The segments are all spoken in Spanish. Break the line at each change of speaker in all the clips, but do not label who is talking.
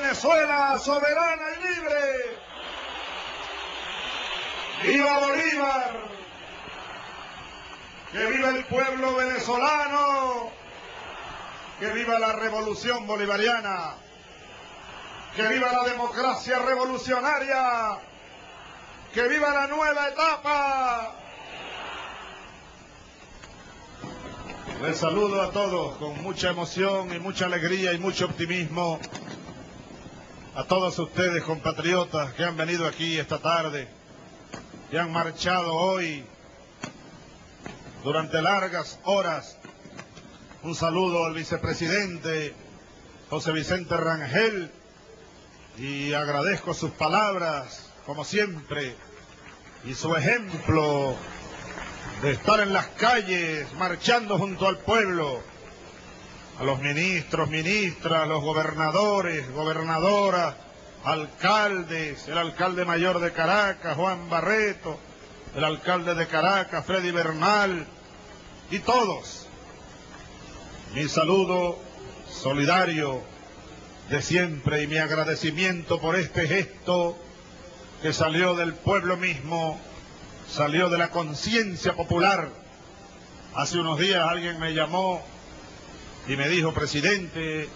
Venezuela soberana y libre! ¡Viva Bolívar! ¡Que viva el pueblo venezolano! ¡Que viva la revolución bolivariana! ¡Que viva la democracia revolucionaria! ¡Que viva la nueva etapa! Les saludo a todos con mucha emoción y mucha alegría y mucho optimismo. A todos ustedes, compatriotas, que han venido aquí esta tarde, que han marchado hoy durante largas horas. Un saludo al vicepresidente José Vicente Rangel y agradezco sus palabras, como siempre, y su ejemplo de estar en las calles marchando junto al pueblo, a los ministros, ministras, los gobernadores, gobernadoras, alcaldes, el alcalde mayor de Caracas, Juan Barreto, el alcalde de Caracas, Freddy Bernal, y todos. Mi saludo solidario de siempre y mi agradecimiento por este gesto que salió del pueblo mismo salió de la conciencia popular. Hace unos días alguien me llamó y me dijo, presidente,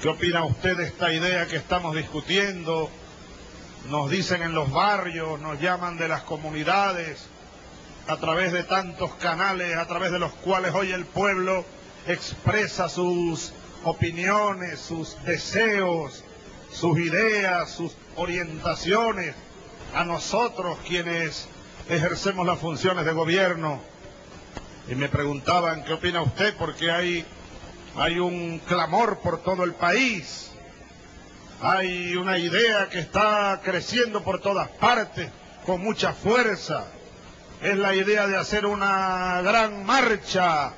¿qué opina usted de esta idea que estamos discutiendo? Nos dicen en los barrios, nos llaman de las comunidades, a través de tantos canales, a través de los cuales hoy el pueblo expresa sus opiniones, sus deseos, sus ideas, sus orientaciones, a nosotros quienes ejercemos las funciones de gobierno. Y me preguntaban, ¿qué opina usted? Porque hay, hay un clamor por todo el país. Hay una idea que está creciendo por todas partes, con mucha fuerza. Es la idea de hacer una gran marcha.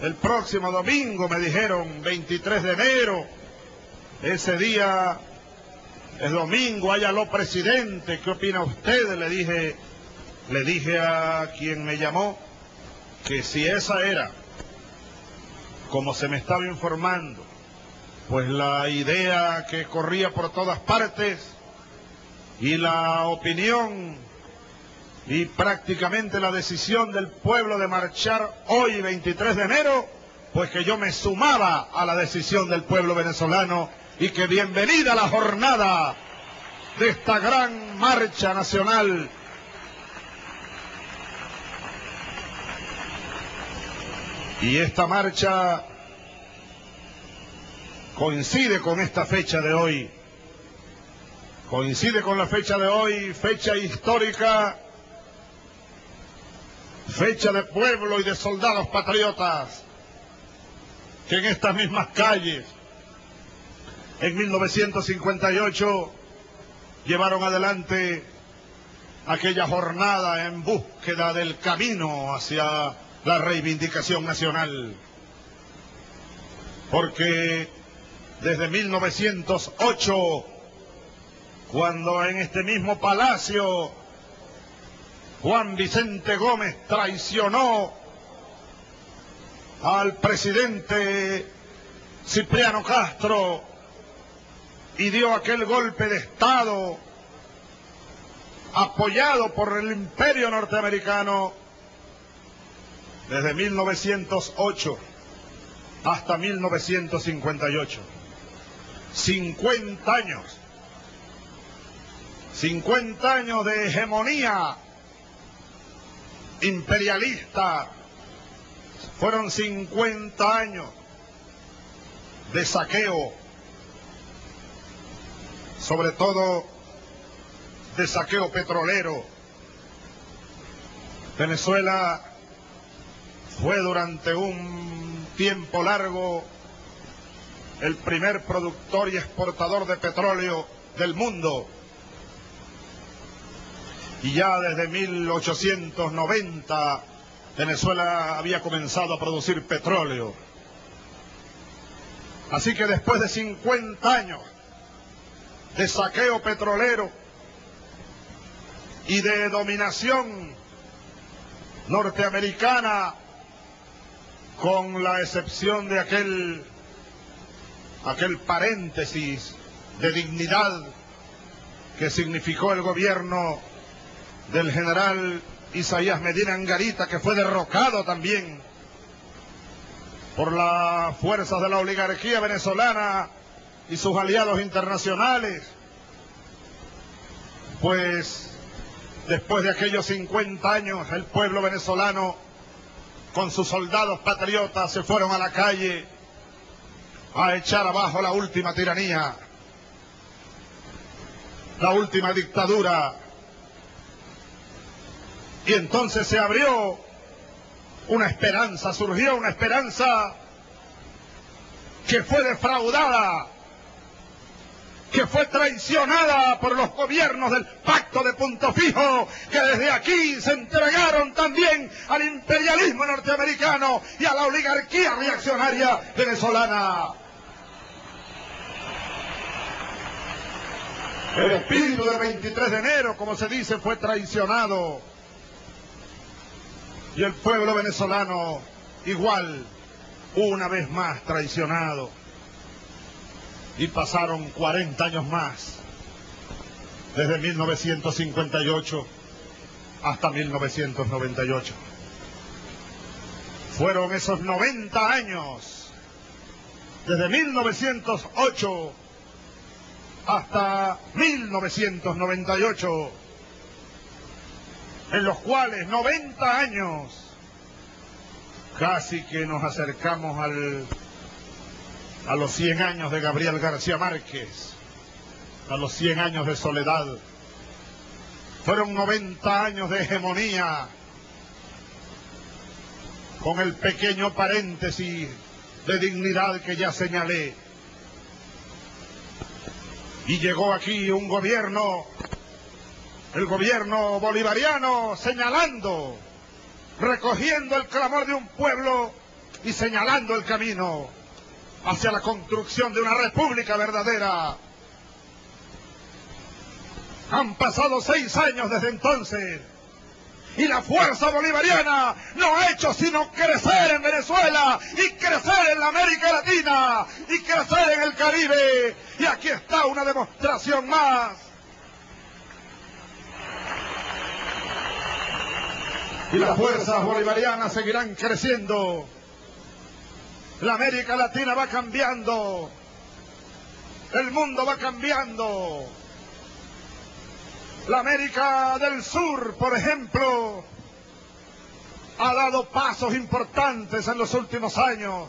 El próximo domingo, me dijeron, 23 de enero. Ese día es domingo, háyalo presidente. ¿Qué opina usted? Le dije, le dije a quien me llamó que si esa era, como se me estaba informando, pues la idea que corría por todas partes y la opinión y prácticamente la decisión del pueblo de marchar hoy 23 de enero, pues que yo me sumaba a la decisión del pueblo venezolano y que bienvenida la jornada de esta gran marcha nacional Y esta marcha coincide con esta fecha de hoy. Coincide con la fecha de hoy, fecha histórica, fecha de pueblo y de soldados patriotas que en estas mismas calles, en 1958, llevaron adelante aquella jornada en búsqueda del camino hacia la reivindicación nacional. Porque desde 1908, cuando en este mismo palacio Juan Vicente Gómez traicionó al presidente Cipriano Castro y dio aquel golpe de Estado apoyado por el imperio norteamericano, desde 1908 hasta 1958. 50 años. 50 años de hegemonía imperialista. Fueron 50 años de saqueo, sobre todo de saqueo petrolero. Venezuela fue durante un tiempo largo el primer productor y exportador de petróleo del mundo. Y ya desde 1890 Venezuela había comenzado a producir petróleo. Así que después de 50 años de saqueo petrolero y de dominación norteamericana con la excepción de aquel aquel paréntesis de dignidad que significó el gobierno del general Isaías Medina Angarita, que fue derrocado también por las fuerzas de la oligarquía venezolana y sus aliados internacionales, pues después de aquellos 50 años el pueblo venezolano con sus soldados patriotas se fueron a la calle a echar abajo la última tiranía, la última dictadura. Y entonces se abrió una esperanza, surgió una esperanza que fue defraudada, que fue traicionada por los gobiernos del pacto de punto fijo, que desde aquí se entregaron también al imperialismo norteamericano y a la oligarquía reaccionaria venezolana. El espíritu del 23 de enero, como se dice, fue traicionado. Y el pueblo venezolano igual, una vez más traicionado. Y pasaron 40 años más, desde 1958 hasta 1998. Fueron esos 90 años, desde 1908 hasta 1998, en los cuales 90 años casi que nos acercamos al, a los 100 años de Gabriel García Márquez, a los 100 años de soledad. Fueron 90 años de hegemonía, con el pequeño paréntesis de dignidad que ya señalé. Y llegó aquí un gobierno, el gobierno bolivariano, señalando, recogiendo el clamor de un pueblo y señalando el camino hacia la construcción de una república verdadera. Han pasado seis años desde entonces y la fuerza bolivariana no ha hecho sino crecer en Venezuela y crecer en la América Latina y crecer en el Caribe. Y aquí está una demostración más. Y las fuerzas bolivarianas seguirán creciendo. La América Latina va cambiando. El mundo va cambiando. La América del Sur, por ejemplo, ha dado pasos importantes en los últimos años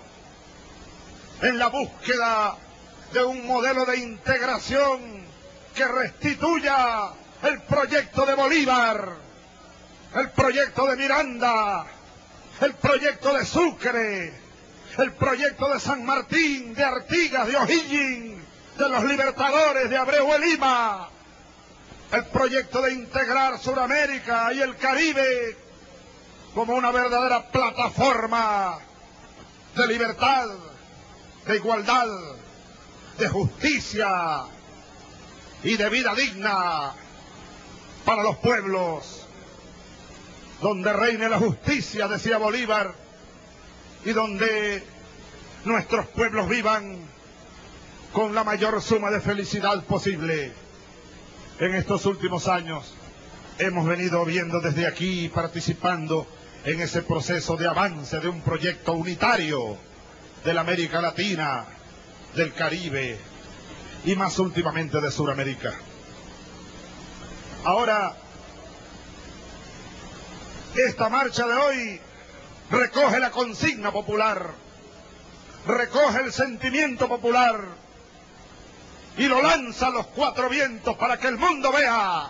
en la búsqueda de un modelo de integración que restituya el proyecto de Bolívar, el proyecto de Miranda, el proyecto de Sucre, el proyecto de San Martín, de Artigas, de O'Higgins, de los libertadores de Abreu de Lima, el proyecto de integrar Sudamérica y el Caribe como una verdadera plataforma de libertad, de igualdad, de justicia y de vida digna para los pueblos, donde reine la justicia, decía Bolívar, y donde nuestros pueblos vivan con la mayor suma de felicidad posible en estos últimos años hemos venido viendo desde aquí participando en ese proceso de avance de un proyecto unitario de la América Latina, del Caribe y más últimamente de Sudamérica. Ahora, esta marcha de hoy recoge la consigna popular, recoge el sentimiento popular, y lo lanza a los cuatro vientos para que el mundo vea,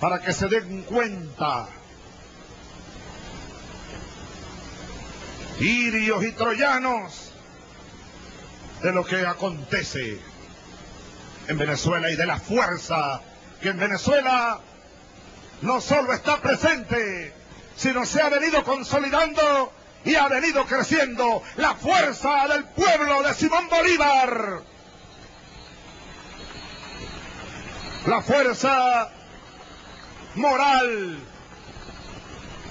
para que se den cuenta. Irios y troyanos de lo que acontece en Venezuela y de la fuerza que en Venezuela no solo está presente, sino se ha venido consolidando y ha venido creciendo la fuerza del pueblo de Simón Bolívar la fuerza moral,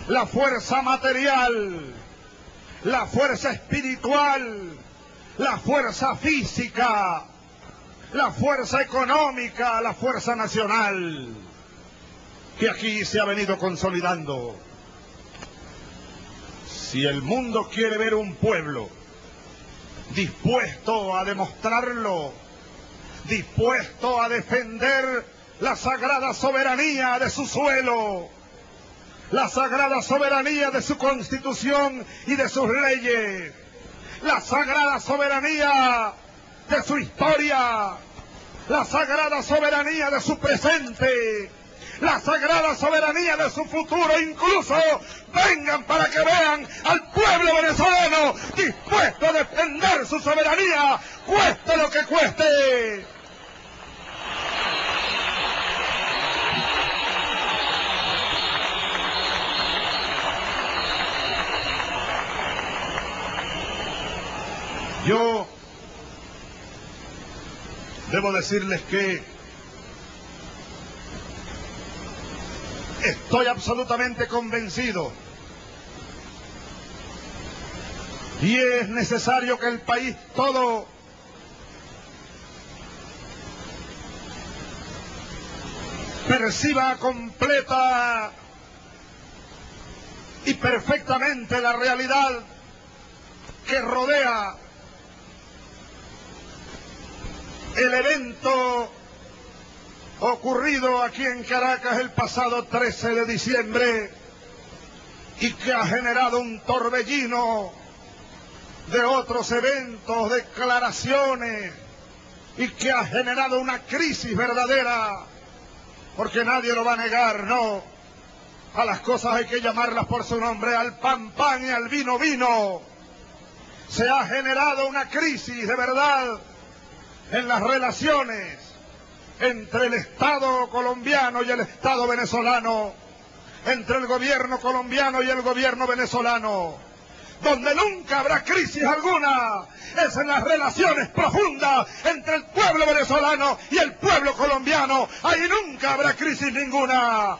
la fuerza material, la fuerza espiritual, la fuerza física, la fuerza económica, la fuerza nacional que aquí se ha venido consolidando. Si el mundo quiere ver un pueblo dispuesto a demostrarlo, dispuesto a defender la sagrada soberanía de su suelo, la sagrada soberanía de su constitución y de sus leyes, la sagrada soberanía de su historia, la sagrada soberanía de su presente, la sagrada soberanía de su futuro, incluso vengan para que vean al pueblo venezolano dispuesto a defender su soberanía, cueste lo que cueste. Yo debo decirles que estoy absolutamente convencido. Y es necesario que el país todo perciba completa y perfectamente la realidad que rodea el evento ocurrido aquí en Caracas el pasado 13 de diciembre y que ha generado un torbellino de otros eventos, declaraciones y que ha generado una crisis verdadera, porque nadie lo va a negar, no. A las cosas hay que llamarlas por su nombre, al pan pan y al vino vino. Se ha generado una crisis de verdad en las relaciones entre el Estado colombiano y el Estado venezolano, entre el gobierno colombiano y el gobierno venezolano. Donde nunca habrá crisis alguna es en las relaciones profundas entre el pueblo venezolano y el pueblo colombiano. Ahí nunca habrá crisis ninguna.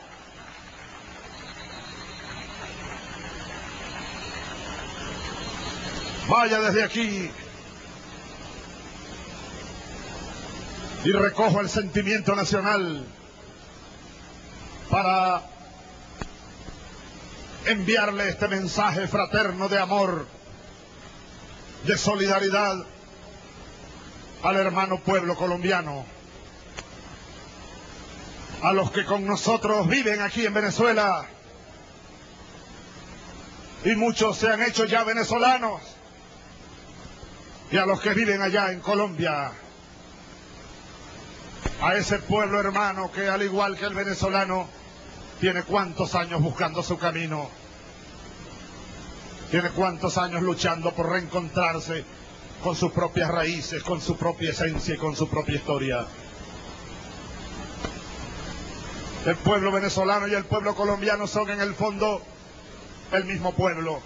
Vaya desde aquí y recojo el sentimiento nacional para enviarle este mensaje fraterno de amor, de solidaridad al hermano pueblo colombiano, a los que con nosotros viven aquí en Venezuela. Y muchos se han hecho ya venezolanos y a los que viven allá en Colombia a ese pueblo hermano que al igual que el venezolano tiene cuántos años buscando su camino, tiene cuántos años luchando por reencontrarse con sus propias raíces, con su propia esencia y con su propia historia. El pueblo venezolano y el pueblo colombiano son en el fondo el mismo pueblo.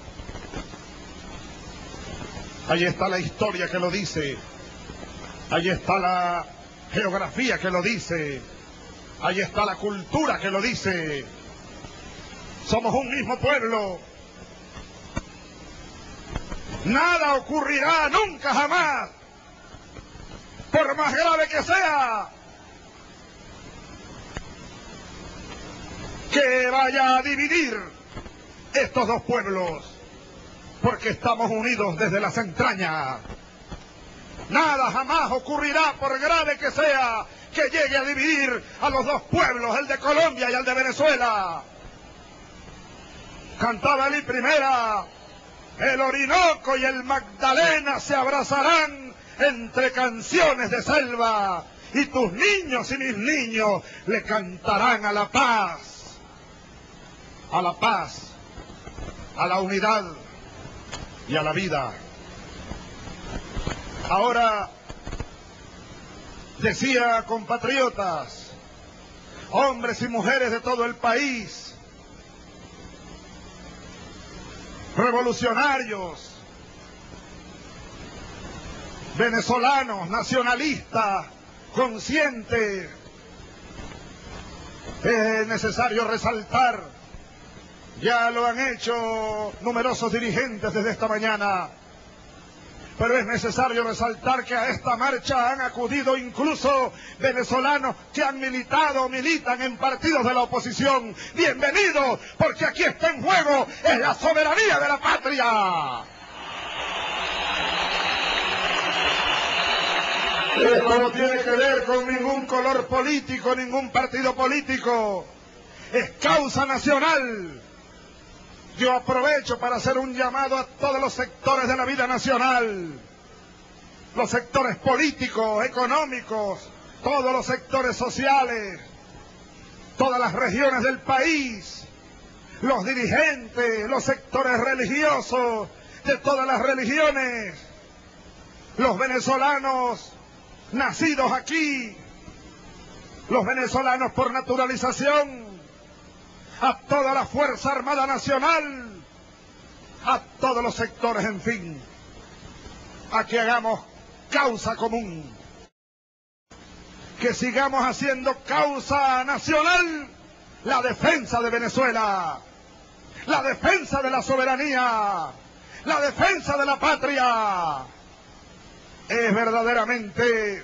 Ahí está la historia que lo dice. Ahí está la geografía que lo dice, ahí está la cultura que lo dice. Somos un mismo pueblo. Nada ocurrirá nunca jamás, por más grave que sea, que vaya a dividir estos dos pueblos, porque estamos unidos desde las entrañas. Nada jamás ocurrirá, por grave que sea, que llegue a dividir a los dos pueblos, el de Colombia y el de Venezuela. Cantaba Ali Primera, el Orinoco y el Magdalena se abrazarán entre canciones de selva y tus niños y mis niños le cantarán a la paz, a la paz, a la unidad y a la vida. Ahora, decía compatriotas, hombres y mujeres de todo el país, revolucionarios, venezolanos, nacionalistas, conscientes, es necesario resaltar, ya lo han hecho numerosos dirigentes desde esta mañana, pero es necesario resaltar que a esta marcha han acudido incluso venezolanos que han militado militan en partidos de la oposición. Bienvenidos, porque aquí está en juego, es la soberanía de la patria. Esto no tiene que ver con ningún color político, ningún partido político. Es causa nacional. Yo aprovecho para hacer un llamado a todos los sectores de la vida nacional, los sectores políticos, económicos, todos los sectores sociales, todas las regiones del país, los dirigentes, los sectores religiosos de todas las religiones, los venezolanos nacidos aquí, los venezolanos por naturalización, a toda la Fuerza Armada Nacional, a todos los sectores, en fin, a que hagamos causa común, que sigamos haciendo causa nacional la defensa de Venezuela, la defensa de la soberanía, la defensa de la patria. Es verdaderamente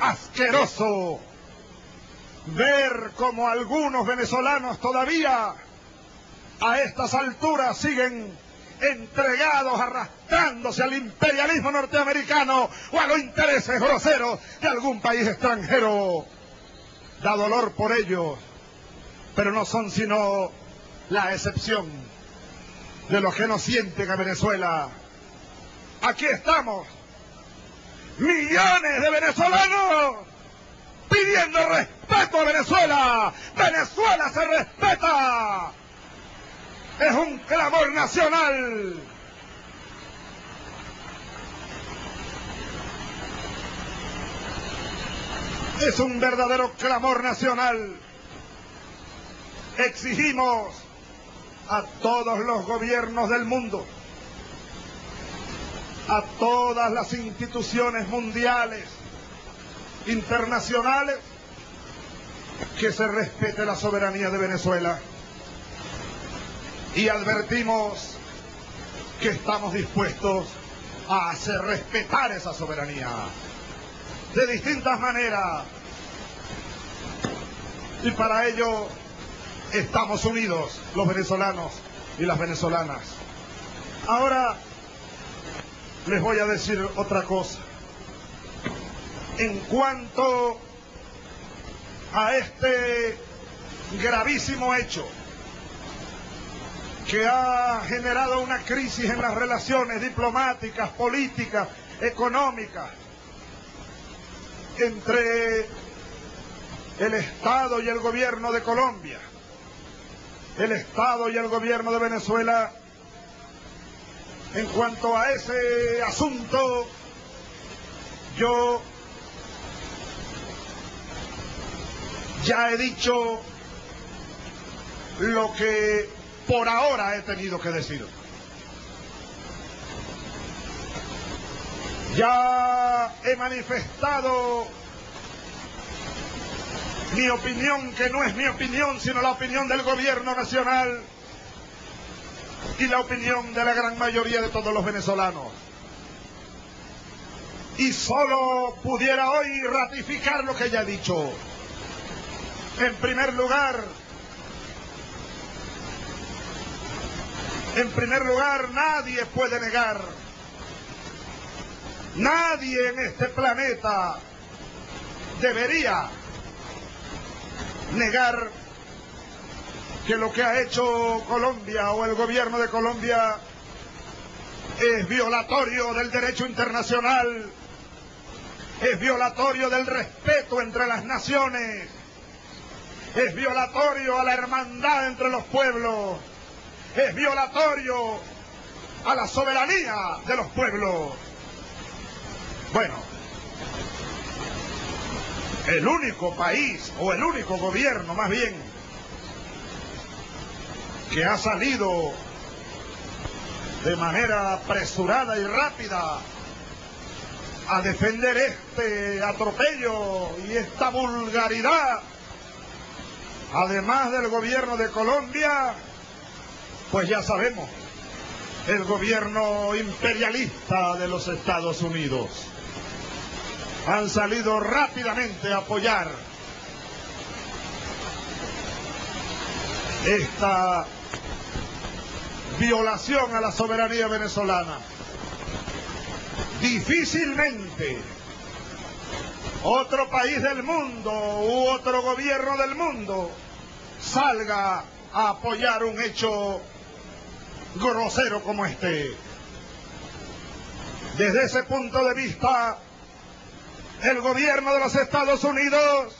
asqueroso ver como algunos venezolanos todavía a estas alturas siguen entregados, arrastrándose al imperialismo norteamericano o a los intereses groseros de algún país extranjero. Da dolor por ellos, pero no son sino la excepción de los que no sienten a Venezuela. Aquí estamos, millones de venezolanos pidiendo respeto a Venezuela. Venezuela se respeta. Es un clamor nacional. Es un verdadero clamor nacional. Exigimos a todos los gobiernos del mundo, a todas las instituciones mundiales, internacionales que se respete la soberanía de Venezuela. Y advertimos que estamos dispuestos a hacer respetar esa soberanía de distintas maneras. Y para ello estamos unidos los venezolanos y las venezolanas. Ahora les voy a decir otra cosa en cuanto a este gravísimo hecho que ha generado una crisis en las relaciones diplomáticas, políticas, económicas entre el Estado y el gobierno de Colombia, el Estado y el gobierno de Venezuela. En cuanto a ese asunto, yo Ya he dicho lo que por ahora he tenido que decir. Ya he manifestado mi opinión, que no es mi opinión, sino la opinión del gobierno nacional y la opinión de la gran mayoría de todos los venezolanos. Y solo pudiera hoy ratificar lo que ya he dicho. En primer lugar, en primer lugar, nadie puede negar, nadie en este planeta debería negar que lo que ha hecho Colombia o el gobierno de Colombia es violatorio del derecho internacional, es violatorio del respeto entre las naciones, es violatorio a la hermandad entre los pueblos, es violatorio a la soberanía de los pueblos. Bueno, el único país, o el único gobierno más bien, que ha salido de manera apresurada y rápida a defender este atropello y esta vulgaridad además del gobierno de Colombia, pues ya sabemos, el gobierno imperialista de los Estados Unidos. Han salido rápidamente a apoyar esta violación a la soberanía venezolana. Difícilmente otro país del mundo u otro gobierno del mundo salga a apoyar un hecho grosero como este. Desde ese punto de vista, el gobierno de los Estados Unidos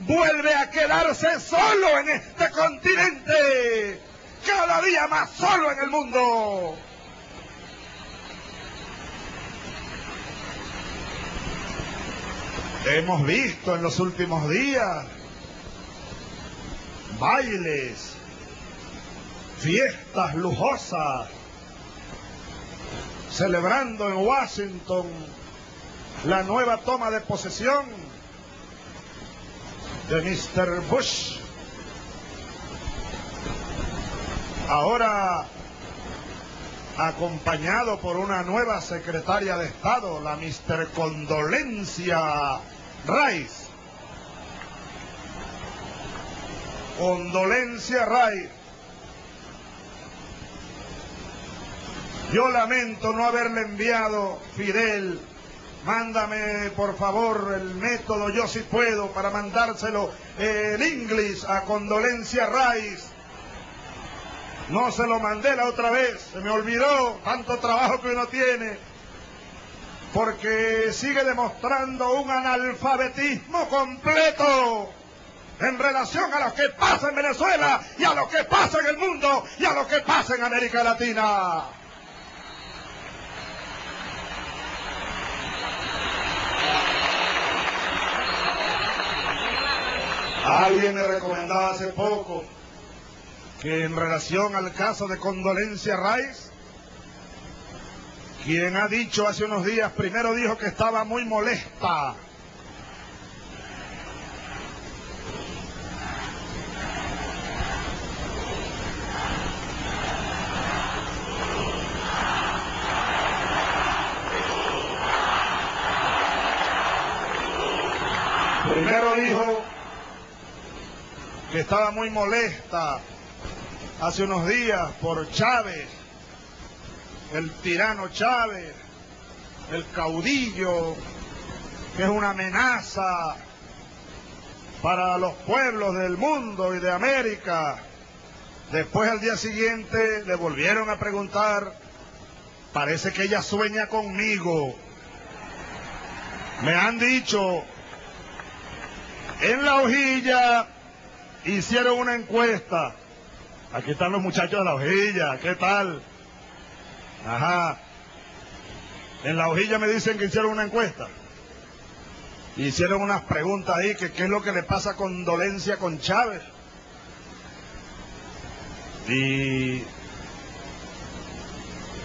vuelve a quedarse solo en este continente, cada día más solo en el mundo. Hemos visto en los últimos días bailes, fiestas lujosas, celebrando en Washington la nueva toma de posesión de Mr. Bush. Ahora acompañado por una nueva secretaria de Estado, la Mr. Condolencia Rice. Condolencia Rice. Yo lamento no haberle enviado, Fidel, mándame por favor el método, yo si puedo, para mandárselo en inglés a Condolencia Rice. No se lo mandé la otra vez, se me olvidó tanto trabajo que uno tiene, porque sigue demostrando un analfabetismo completo en relación a lo que pasa en Venezuela y a lo que pasa en el mundo y a lo que pasa en América Latina. Alguien me recomendaba hace poco que en relación al caso de Condolencia Rice, quien ha dicho hace unos días, primero dijo que estaba muy molesta. Primero dijo que estaba muy molesta hace unos días por Chávez, el tirano Chávez, el caudillo, que es una amenaza para los pueblos del mundo y de América. Después al día siguiente le volvieron a preguntar, parece que ella sueña conmigo. Me han dicho, en la hojilla hicieron una encuesta. Aquí están los muchachos de la hojilla, ¿qué tal? Ajá. En la hojilla me dicen que hicieron una encuesta. Hicieron unas preguntas ahí, que qué es lo que le pasa con dolencia con Chávez. Y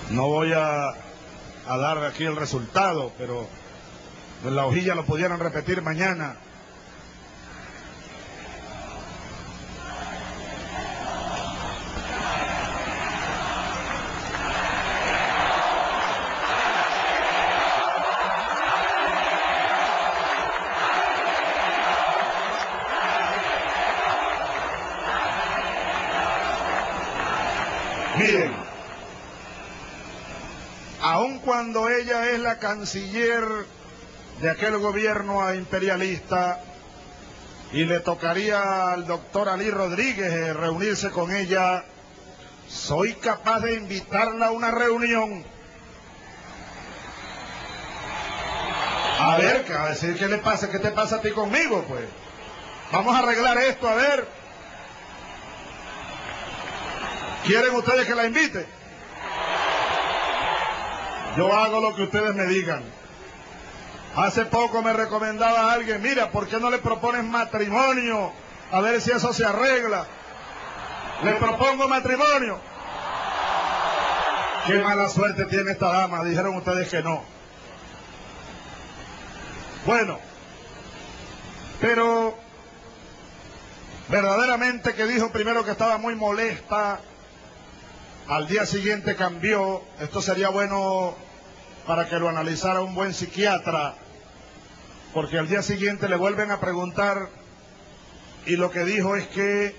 no voy a, a dar aquí el resultado, pero en la hojilla lo pudieran repetir mañana. Miren, aun cuando ella es la canciller de aquel gobierno imperialista y le tocaría al doctor Ali Rodríguez reunirse con ella, soy capaz de invitarla a una reunión. A ver, a decir qué le pasa, qué te pasa a ti conmigo, pues. Vamos a arreglar esto, a ver. ¿Quieren ustedes que la invite? Yo hago lo que ustedes me digan. Hace poco me recomendaba a alguien, mira, ¿por qué no le propones matrimonio? A ver si eso se arregla. Le propongo matrimonio. Qué mala suerte tiene esta dama, dijeron ustedes que no. Bueno, pero verdaderamente que dijo primero que estaba muy molesta Al día siguiente cambió, esto sería bueno para que lo analizara un buen psiquiatra, porque al día siguiente le vuelven a preguntar y lo que dijo es que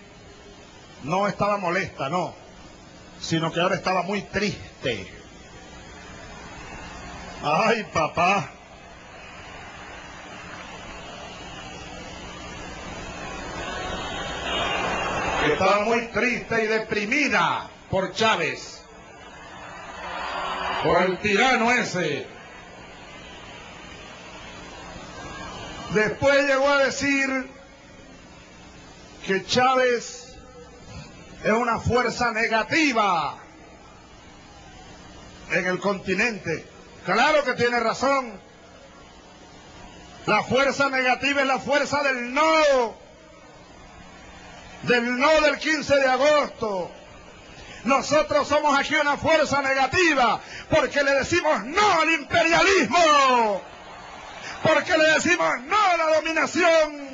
no estaba molesta, no, sino que ahora estaba muy triste. Ay, papá. Estaba muy triste y deprimida por Chávez, por el tirano ese. Después llegó a decir que Chávez es una fuerza negativa en el continente. Claro que tiene razón. La fuerza negativa es la fuerza del no. Del no del 15 de agosto. Nosotros somos aquí una fuerza negativa porque le decimos no al imperialismo. Porque le decimos no a la dominación.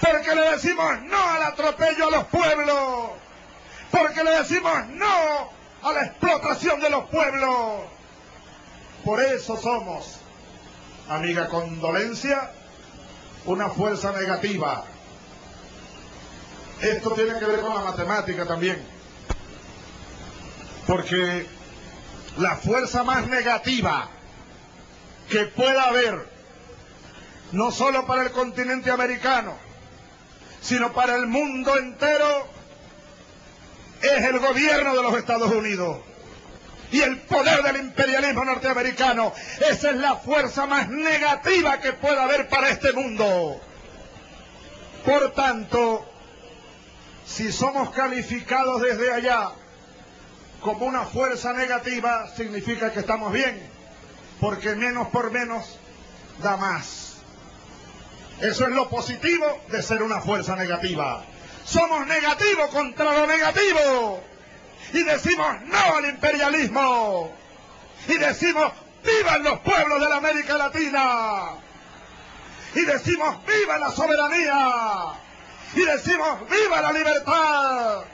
Porque le decimos no al atropello a los pueblos. Porque le decimos no a la explotación de los pueblos. Por eso somos, amiga condolencia, una fuerza negativa. Esto tiene que ver con la matemática también. Porque la fuerza más negativa que pueda haber, no solo para el continente americano, sino para el mundo entero, es el gobierno de los Estados Unidos y el poder del imperialismo norteamericano. Esa es la fuerza más negativa que pueda haber para este mundo. Por tanto, si somos calificados desde allá como una fuerza negativa, significa que estamos bien, porque menos por menos da más. Eso es lo positivo de ser una fuerza negativa. Somos negativos contra lo negativo. Y decimos no al imperialismo. Y decimos vivan los pueblos de la América Latina y decimos viva la soberanía y decimos viva la libertad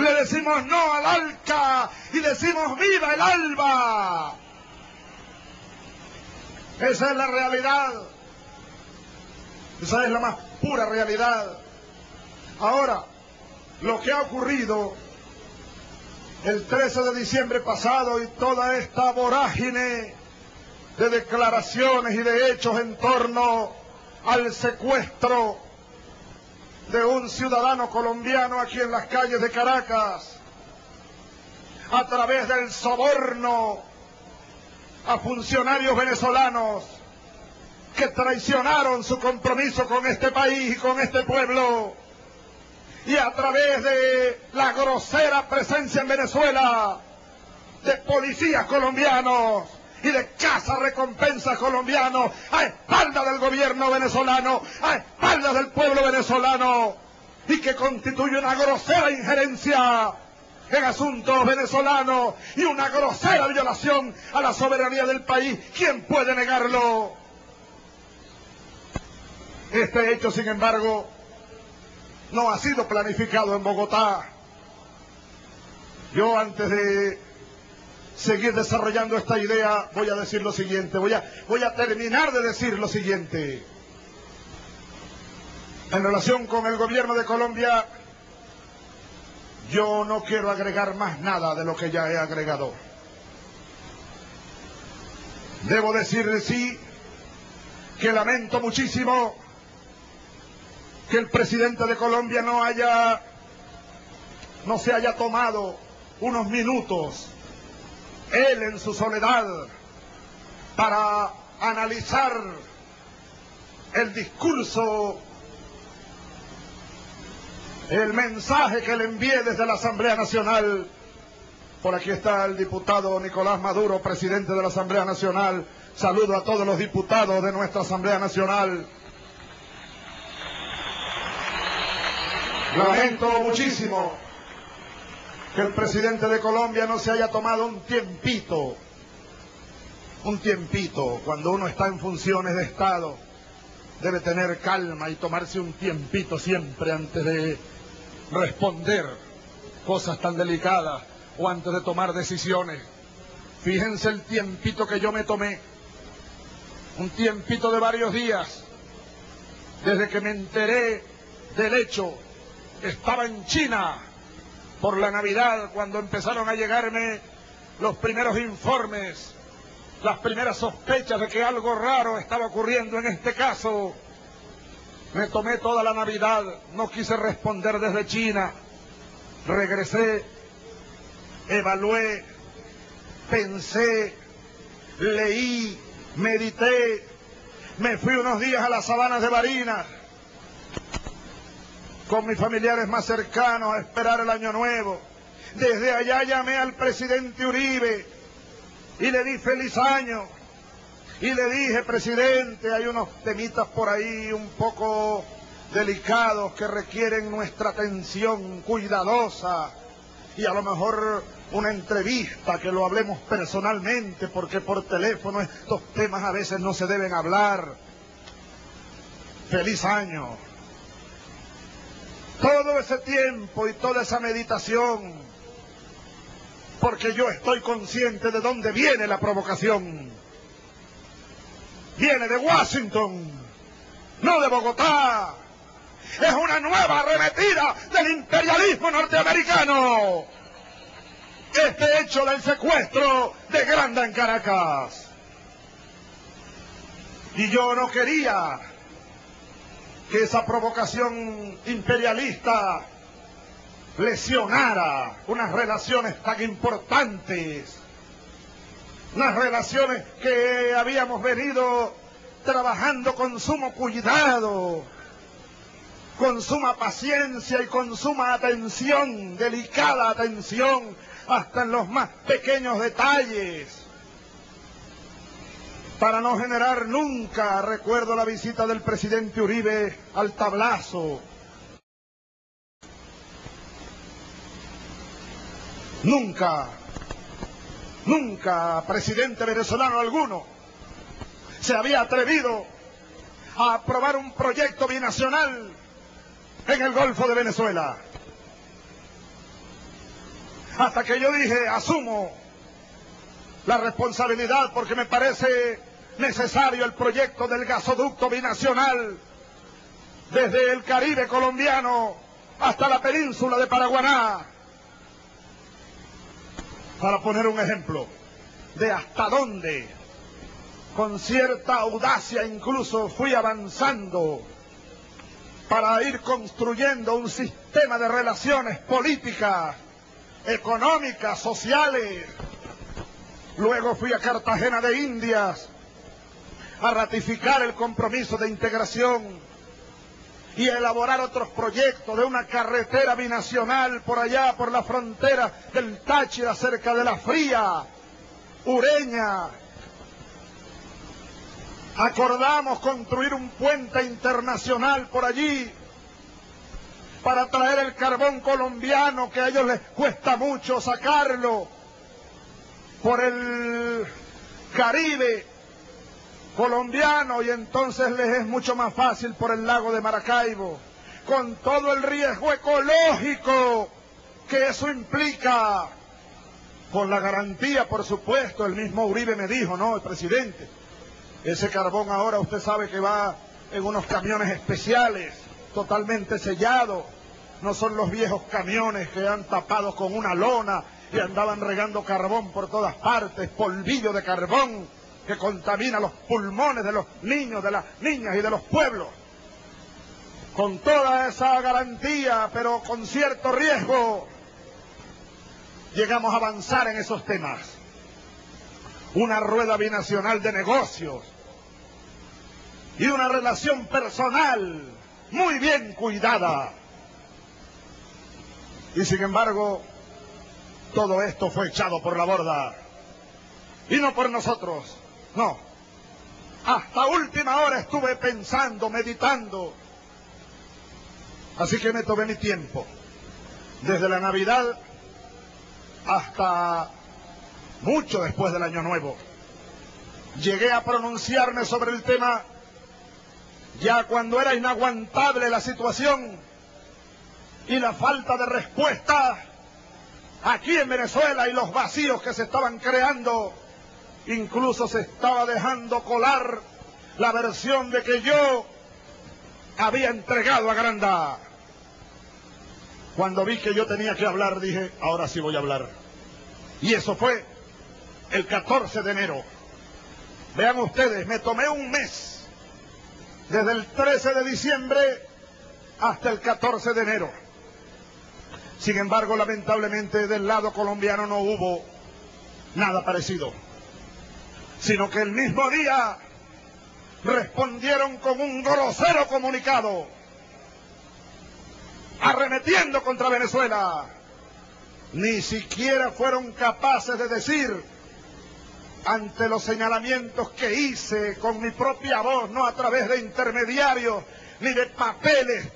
le decimos no al ALCA y decimos viva el ALBA. Esa es la realidad. Esa es la más pura realidad. Ahora lo que ha ocurrido el 13 de diciembre pasado y toda esta vorágine de declaraciones y de hechos en torno al secuestro de un ciudadano colombiano aquí en las calles de Caracas, a través del soborno a funcionarios venezolanos que traicionaron su compromiso con este país y con este pueblo y a través de la grosera presencia en Venezuela de policías colombianos y de casa recompensa colombianos a espalda del gobierno venezolano, a espalda del pueblo venezolano y que constituye una grosera injerencia en asuntos venezolanos y una grosera violación a la soberanía del país. ¿Quién puede negarlo? Este hecho, sin embargo, no ha sido planificado en Bogotá. Yo antes de seguir desarrollando esta idea voy a decir lo siguiente, voy a, voy a terminar de decir lo siguiente. En relación con el gobierno de Colombia, yo no quiero agregar más nada de lo que ya he agregado. Debo decir sí que lamento muchísimo que el presidente de Colombia no haya, no se haya tomado unos minutos, él en su soledad, para analizar el discurso, el mensaje que le envié desde la Asamblea Nacional. Por aquí está el diputado Nicolás Maduro, presidente de la Asamblea Nacional. Saludo a todos los diputados de nuestra Asamblea Nacional. Lamento muchísimo que el presidente de Colombia no se haya tomado un tiempito, un tiempito, cuando uno está en funciones de Estado, debe tener calma y tomarse un tiempito siempre antes de responder cosas tan delicadas o antes de tomar decisiones. Fíjense el tiempito que yo me tomé, un tiempito de varios días, desde que me enteré del hecho, estaba en China por la Navidad cuando empezaron a llegarme los primeros informes, las primeras sospechas de que algo raro estaba ocurriendo en este caso. Me tomé toda la Navidad, no quise responder desde China, regresé, evalué, pensé, leí, medité, me fui unos días a las sabanas de Barinas con mis familiares más cercanos a esperar el año nuevo. Desde allá llamé al presidente Uribe y le di feliz año. Y le dije, presidente, hay unos temitas por ahí un poco delicados que requieren nuestra atención cuidadosa y a lo mejor una entrevista que lo hablemos personalmente porque por teléfono estos temas a veces no se deben hablar. Feliz año. Todo ese tiempo y toda esa meditación, porque yo estoy consciente de dónde viene la provocación. Viene de Washington, no de Bogotá, es una nueva arremetida del imperialismo norteamericano. Este hecho del secuestro de Granda en Caracas. Y yo no quería que esa provocación imperialista lesionara unas relaciones tan importantes, unas relaciones que habíamos venido trabajando con sumo cuidado, con suma paciencia y con suma atención, delicada atención, hasta en los más pequeños detalles, para no generar nunca, recuerdo la visita del presidente Uribe al tablazo, nunca, nunca presidente venezolano alguno se había atrevido a aprobar un proyecto binacional en el Golfo de Venezuela. Hasta que yo dije, asumo la responsabilidad porque me parece necesario el proyecto del gasoducto binacional desde el Caribe colombiano hasta la península de Paraguaná. Para poner un ejemplo de hasta dónde, con cierta audacia incluso, fui avanzando para ir construyendo un sistema de relaciones políticas, económicas, sociales. Luego fui a Cartagena de Indias a ratificar el compromiso de integración y a elaborar otros proyectos de una carretera binacional por allá, por la frontera del Táchira, cerca de la Fría, Ureña, Acordamos construir un puente internacional por allí para traer el carbón colombiano que a ellos les cuesta mucho sacarlo por el Caribe colombiano y entonces les es mucho más fácil por el lago de Maracaibo, con todo el riesgo ecológico que eso implica, con la garantía, por supuesto, el mismo Uribe me dijo, ¿no? El presidente ese carbón ahora usted sabe que va en unos camiones especiales, totalmente sellados. No son los viejos camiones que han tapado con una lona y andaban regando carbón por todas partes, polvillo de carbón que contamina los pulmones de los niños, de las niñas y de los pueblos. Con toda esa garantía, pero con cierto riesgo, llegamos a avanzar en esos temas. Una rueda binacional de negocios, y una relación personal muy bien cuidada. Y sin embargo, todo esto fue echado por la borda. Y no por nosotros, no. Hasta última hora estuve pensando, meditando. Así que me tomé mi tiempo. Desde la Navidad hasta mucho después del Año Nuevo. Llegué a pronunciarme sobre el tema ya cuando era inaguantable la situación y la falta de respuesta aquí en Venezuela y los vacíos que se estaban creando. Incluso se estaba dejando colar la versión de que yo había entregado a Granda. Cuando vi que yo tenía que hablar, dije, ahora sí voy a hablar. Y eso fue el 14 de enero. Vean ustedes, me tomé un mes, desde el 13 de diciembre hasta el 14 de enero. Sin embargo, lamentablemente del lado colombiano no hubo nada parecido, sino que el mismo día respondieron con un grosero comunicado, arremetiendo contra Venezuela. Ni siquiera fueron capaces de decir ante los señalamientos que hice con mi propia voz, no a través de intermediarios ni de papeles,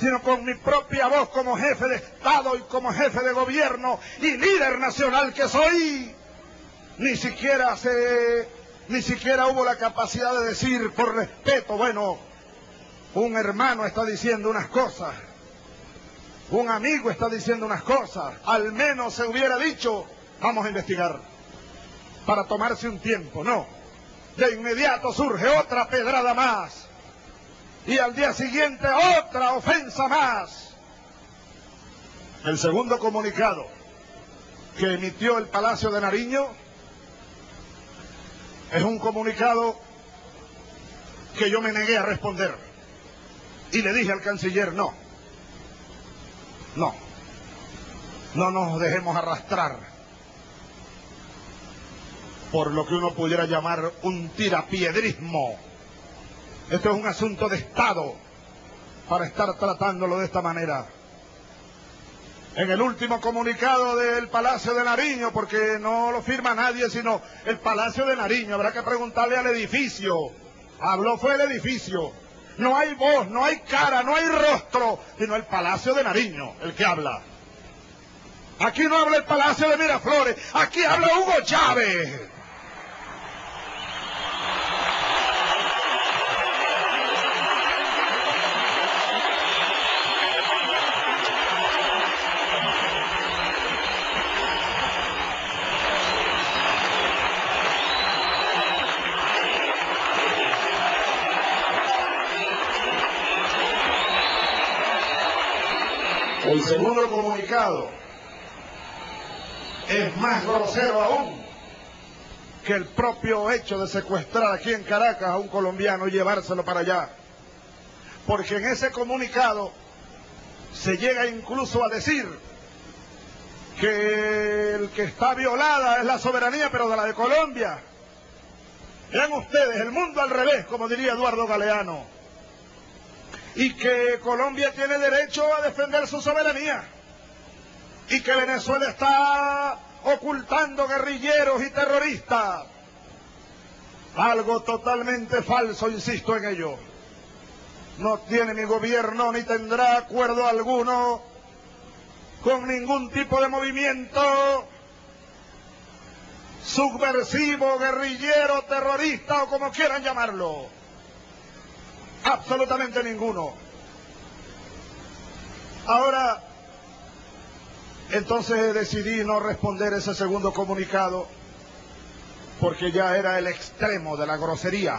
sino con mi propia voz como jefe de Estado y como jefe de gobierno y líder nacional que soy, ni siquiera se, ni siquiera hubo la capacidad de decir por respeto, bueno, un hermano está diciendo unas cosas, un amigo está diciendo unas cosas, al menos se hubiera dicho, vamos a investigar, para tomarse un tiempo, no. De inmediato surge otra pedrada más. Y al día siguiente otra ofensa más. El segundo comunicado que emitió el Palacio de Nariño es un comunicado que yo me negué a responder. Y le dije al canciller, no, no, no nos dejemos arrastrar por lo que uno pudiera llamar un tirapiedrismo. Esto es un asunto de Estado para estar tratándolo de esta manera. En el último comunicado del Palacio de Nariño, porque no lo firma nadie, sino el Palacio de Nariño, habrá que preguntarle al edificio. Habló fue el edificio. No hay voz, no hay cara, no hay rostro, sino el Palacio de Nariño, el que habla. Aquí no habla el Palacio de Miraflores, aquí habla Hugo Chávez. El segundo comunicado es más grosero aún que el propio hecho de secuestrar aquí en Caracas a un colombiano y llevárselo para allá. Porque en ese comunicado se llega incluso a decir que el que está violada es la soberanía, pero de la de Colombia. Vean ustedes, el mundo al revés, como diría Eduardo Galeano y que Colombia tiene derecho a defender su soberanía y que Venezuela está ocultando guerrilleros y terroristas. Algo totalmente falso, insisto en ello. No tiene mi gobierno ni tendrá acuerdo alguno con ningún tipo de movimiento subversivo, guerrillero, terrorista o como quieran llamarlo. Absolutamente ninguno. Ahora, entonces decidí no responder ese segundo comunicado porque ya era el extremo de la grosería.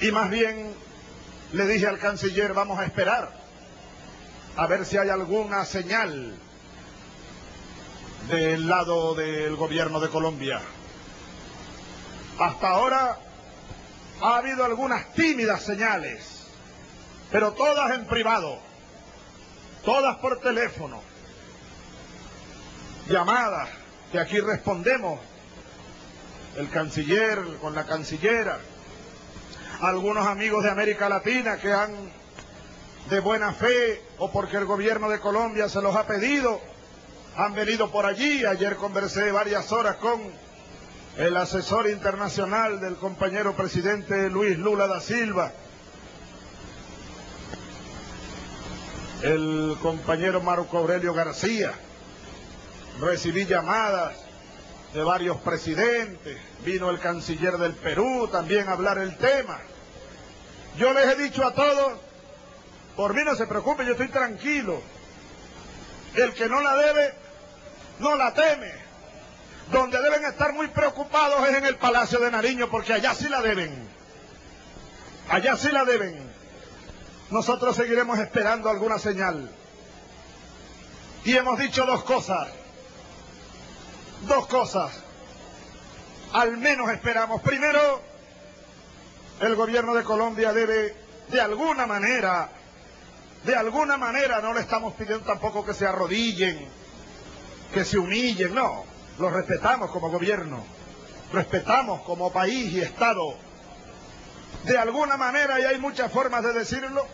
Y más bien le dije al canciller, vamos a esperar a ver si hay alguna señal del lado del gobierno de Colombia. Hasta ahora ha habido algunas tímidas señales, pero todas en privado, todas por teléfono, llamadas que aquí respondemos, el canciller con la cancillera, algunos amigos de América Latina que han de buena fe o porque el gobierno de Colombia se los ha pedido, han venido por allí. Ayer conversé varias horas con el asesor internacional del compañero presidente Luis Lula da Silva, el compañero Marco Aurelio García, recibí llamadas de varios presidentes, vino el canciller del Perú también a hablar el tema. Yo les he dicho a todos, por mí no se preocupen, yo estoy tranquilo. El que no la debe, no la teme. Donde deben estar muy preocupados es en el Palacio de Nariño, porque allá sí la deben. Allá sí la deben. Nosotros seguiremos esperando alguna señal. Y hemos dicho dos cosas. Dos cosas. Al menos esperamos. Primero, el gobierno de Colombia debe, de alguna manera, de alguna manera, no le estamos pidiendo tampoco que se arrodillen, que se humillen, no. Los respetamos como gobierno. Respetamos como país y Estado. De alguna manera, y hay muchas formas de decirlo,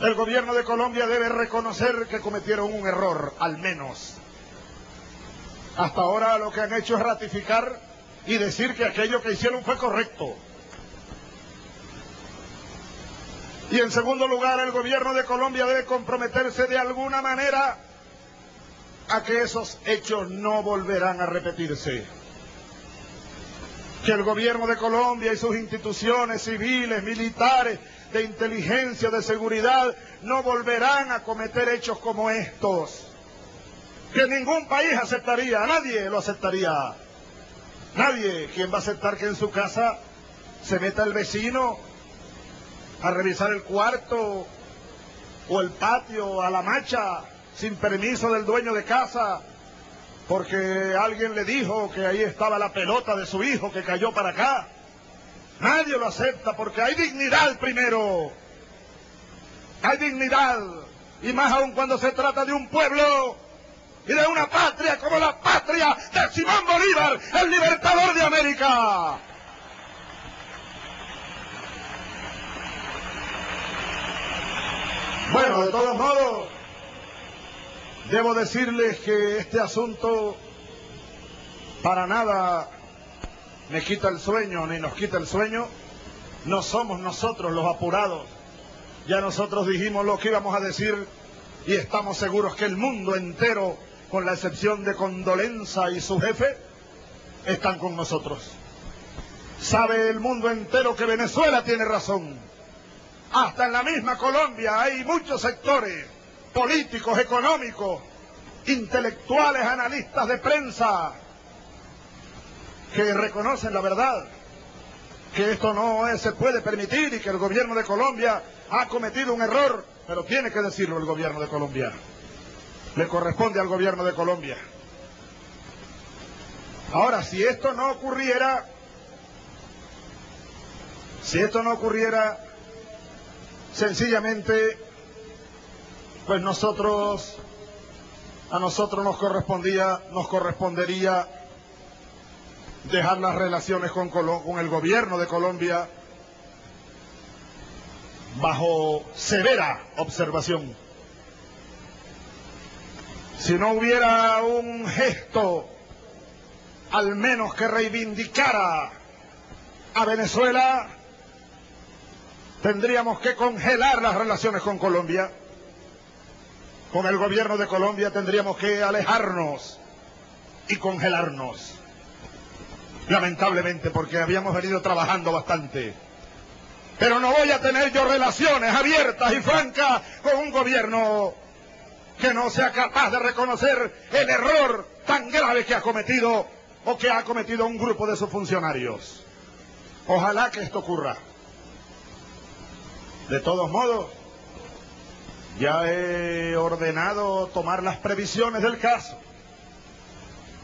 el gobierno de Colombia debe reconocer que cometieron un error, al menos. Hasta ahora lo que han hecho es ratificar y decir que aquello que hicieron fue correcto. Y en segundo lugar, el gobierno de Colombia debe comprometerse de alguna manera a que esos hechos no volverán a repetirse. Que el gobierno de Colombia y sus instituciones civiles, militares, de inteligencia, de seguridad, no volverán a cometer hechos como estos. Que ningún país aceptaría, nadie lo aceptaría. Nadie, quien va a aceptar que en su casa se meta el vecino a revisar el cuarto o el patio a la macha sin permiso del dueño de casa porque alguien le dijo que ahí estaba la pelota de su hijo que cayó para acá. Nadie lo acepta porque hay dignidad primero. Hay dignidad. Y más aún cuando se trata de un pueblo y de una patria como la patria de Simón Bolívar, el libertador de América. Bueno, de todos modos, debo decirles que este asunto para nada me quita el sueño ni nos quita el sueño. No somos nosotros los apurados. Ya nosotros dijimos lo que íbamos a decir y estamos seguros que el mundo entero, con la excepción de Condolenza y su jefe, están con nosotros. Sabe el mundo entero que Venezuela tiene razón. Hasta en la misma Colombia hay muchos sectores políticos, económicos, intelectuales, analistas de prensa, que reconocen la verdad, que esto no se puede permitir y que el gobierno de Colombia ha cometido un error, pero tiene que decirlo el gobierno de Colombia. Le corresponde al gobierno de Colombia. Ahora, si esto no ocurriera, si esto no ocurriera, sencillamente, pues nosotros, a nosotros nos correspondía, nos correspondería dejar las relaciones con, con el gobierno de Colombia bajo severa observación. Si no hubiera un gesto, al menos que reivindicara a Venezuela, tendríamos que congelar las relaciones con Colombia. Con el gobierno de Colombia tendríamos que alejarnos y congelarnos lamentablemente, porque habíamos venido trabajando bastante. Pero no voy a tener yo relaciones abiertas y francas con un gobierno que no sea capaz de reconocer el error tan grave que ha cometido o que ha cometido un grupo de sus funcionarios. Ojalá que esto ocurra. De todos modos, ya he ordenado tomar las previsiones del caso.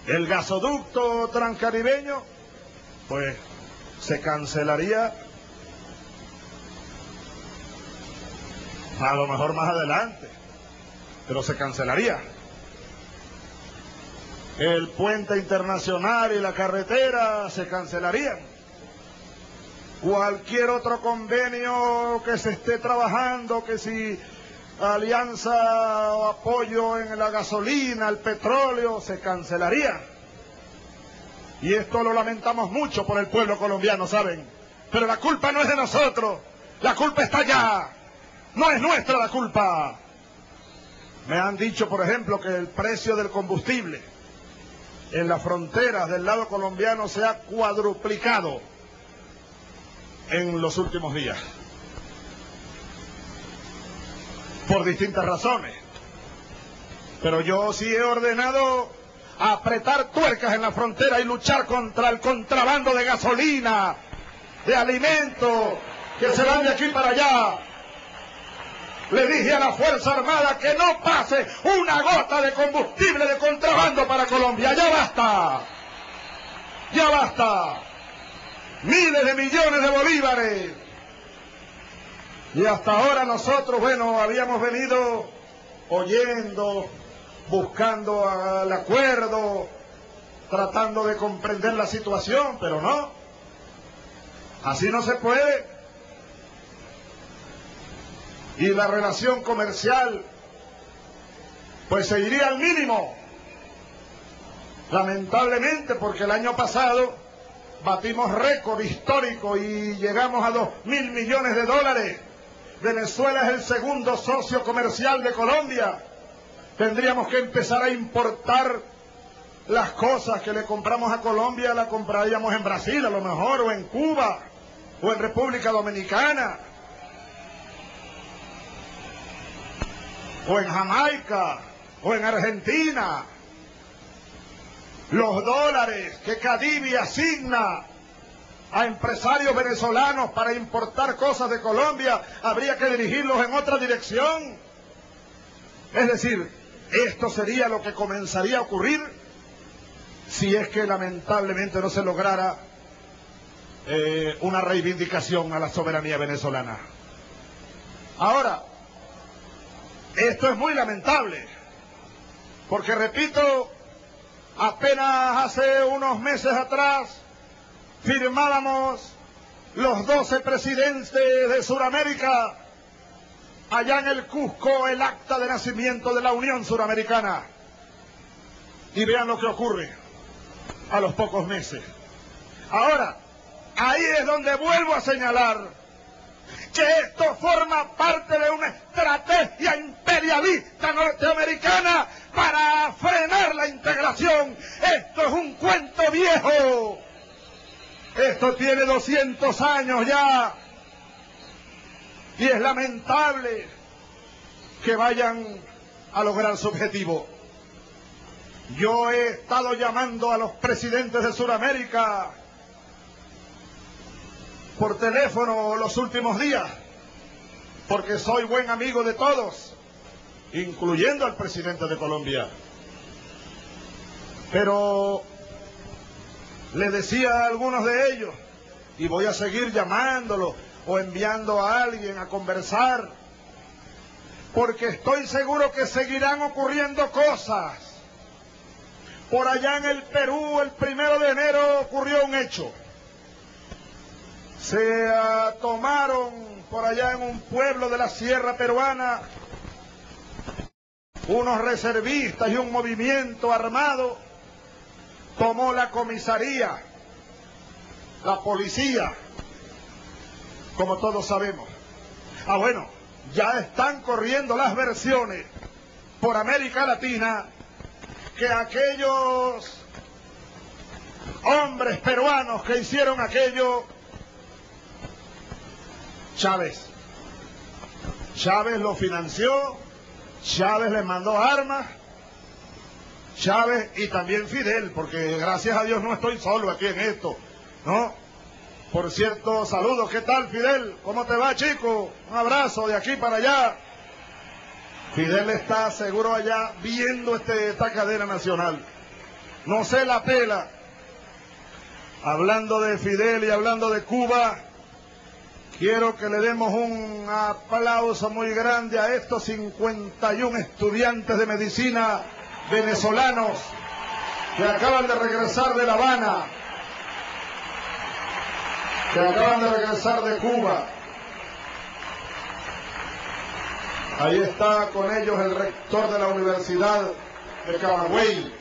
El gasoducto transcaribeño, pues se cancelaría a lo mejor más adelante, pero se cancelaría. El puente internacional y la carretera se cancelarían. Cualquier otro convenio que se esté trabajando, que si alianza o apoyo en la gasolina, el petróleo, se cancelaría. Y esto lo lamentamos mucho por el pueblo colombiano, ¿saben? Pero la culpa no es de nosotros, la culpa está allá, no es nuestra la culpa. Me han dicho, por ejemplo, que el precio del combustible en las fronteras del lado colombiano se ha cuadruplicado en los últimos días. Por distintas razones. Pero yo sí he ordenado apretar tuercas en la frontera y luchar contra el contrabando de gasolina, de alimentos que se van de aquí para allá. Le dije a la Fuerza Armada que no pase una gota de combustible de contrabando para Colombia. Ya basta. Ya basta. Miles de millones de bolívares. Y hasta ahora nosotros, bueno, habíamos venido oyendo, buscando el acuerdo, tratando de comprender la situación, pero no. Así no se puede. Y la relación comercial, pues seguiría al mínimo. Lamentablemente, porque el año pasado batimos récord histórico y llegamos a dos mil millones de dólares. Venezuela es el segundo socio comercial de Colombia. Tendríamos que empezar a importar las cosas que le compramos a Colombia, las compraríamos en Brasil a lo mejor, o en Cuba, o en República Dominicana, o en Jamaica, o en Argentina. Los dólares que Cadivi asigna a empresarios venezolanos para importar cosas de Colombia, habría que dirigirlos en otra dirección. Es decir, esto sería lo que comenzaría a ocurrir si es que lamentablemente no se lograra eh, una reivindicación a la soberanía venezolana. Ahora, esto es muy lamentable, porque repito, apenas hace unos meses atrás, firmábamos los doce presidentes de Sudamérica allá en el Cusco el acta de nacimiento de la Unión Suramericana. Y vean lo que ocurre a los pocos meses. Ahora, ahí es donde vuelvo a señalar que esto forma parte de una estrategia imperialista norteamericana para frenar la integración. Esto es un cuento viejo. Esto tiene 200 años ya. Y es lamentable que vayan a lograr su objetivo. Yo he estado llamando a los presidentes de Sudamérica por teléfono los últimos días, porque soy buen amigo de todos, incluyendo al presidente de Colombia. Pero le decía a algunos de ellos, y voy a seguir llamándolo o enviando a alguien a conversar, porque estoy seguro que seguirán ocurriendo cosas. Por allá en el Perú, el primero de enero ocurrió un hecho. Se tomaron por allá en un pueblo de la sierra peruana unos reservistas y un movimiento armado tomó la comisaría, la policía, como todos sabemos. Ah, bueno, ya están corriendo las versiones por América Latina que aquellos hombres peruanos que hicieron aquello, Chávez. Chávez lo financió, Chávez les mandó armas Chávez y también Fidel, porque gracias a Dios no estoy solo aquí en esto, ¿no? Por cierto, saludos, ¿qué tal Fidel? ¿Cómo te va chico? Un abrazo de aquí para allá. Fidel está seguro allá viendo este, esta cadena nacional. No sé la pela. Hablando de Fidel y hablando de Cuba, quiero que le demos un aplauso muy grande a estos 51 estudiantes de medicina venezolanos que acaban de regresar de La Habana, que acaban de regresar de Cuba. Ahí está con ellos el rector de la Universidad de Camagüey.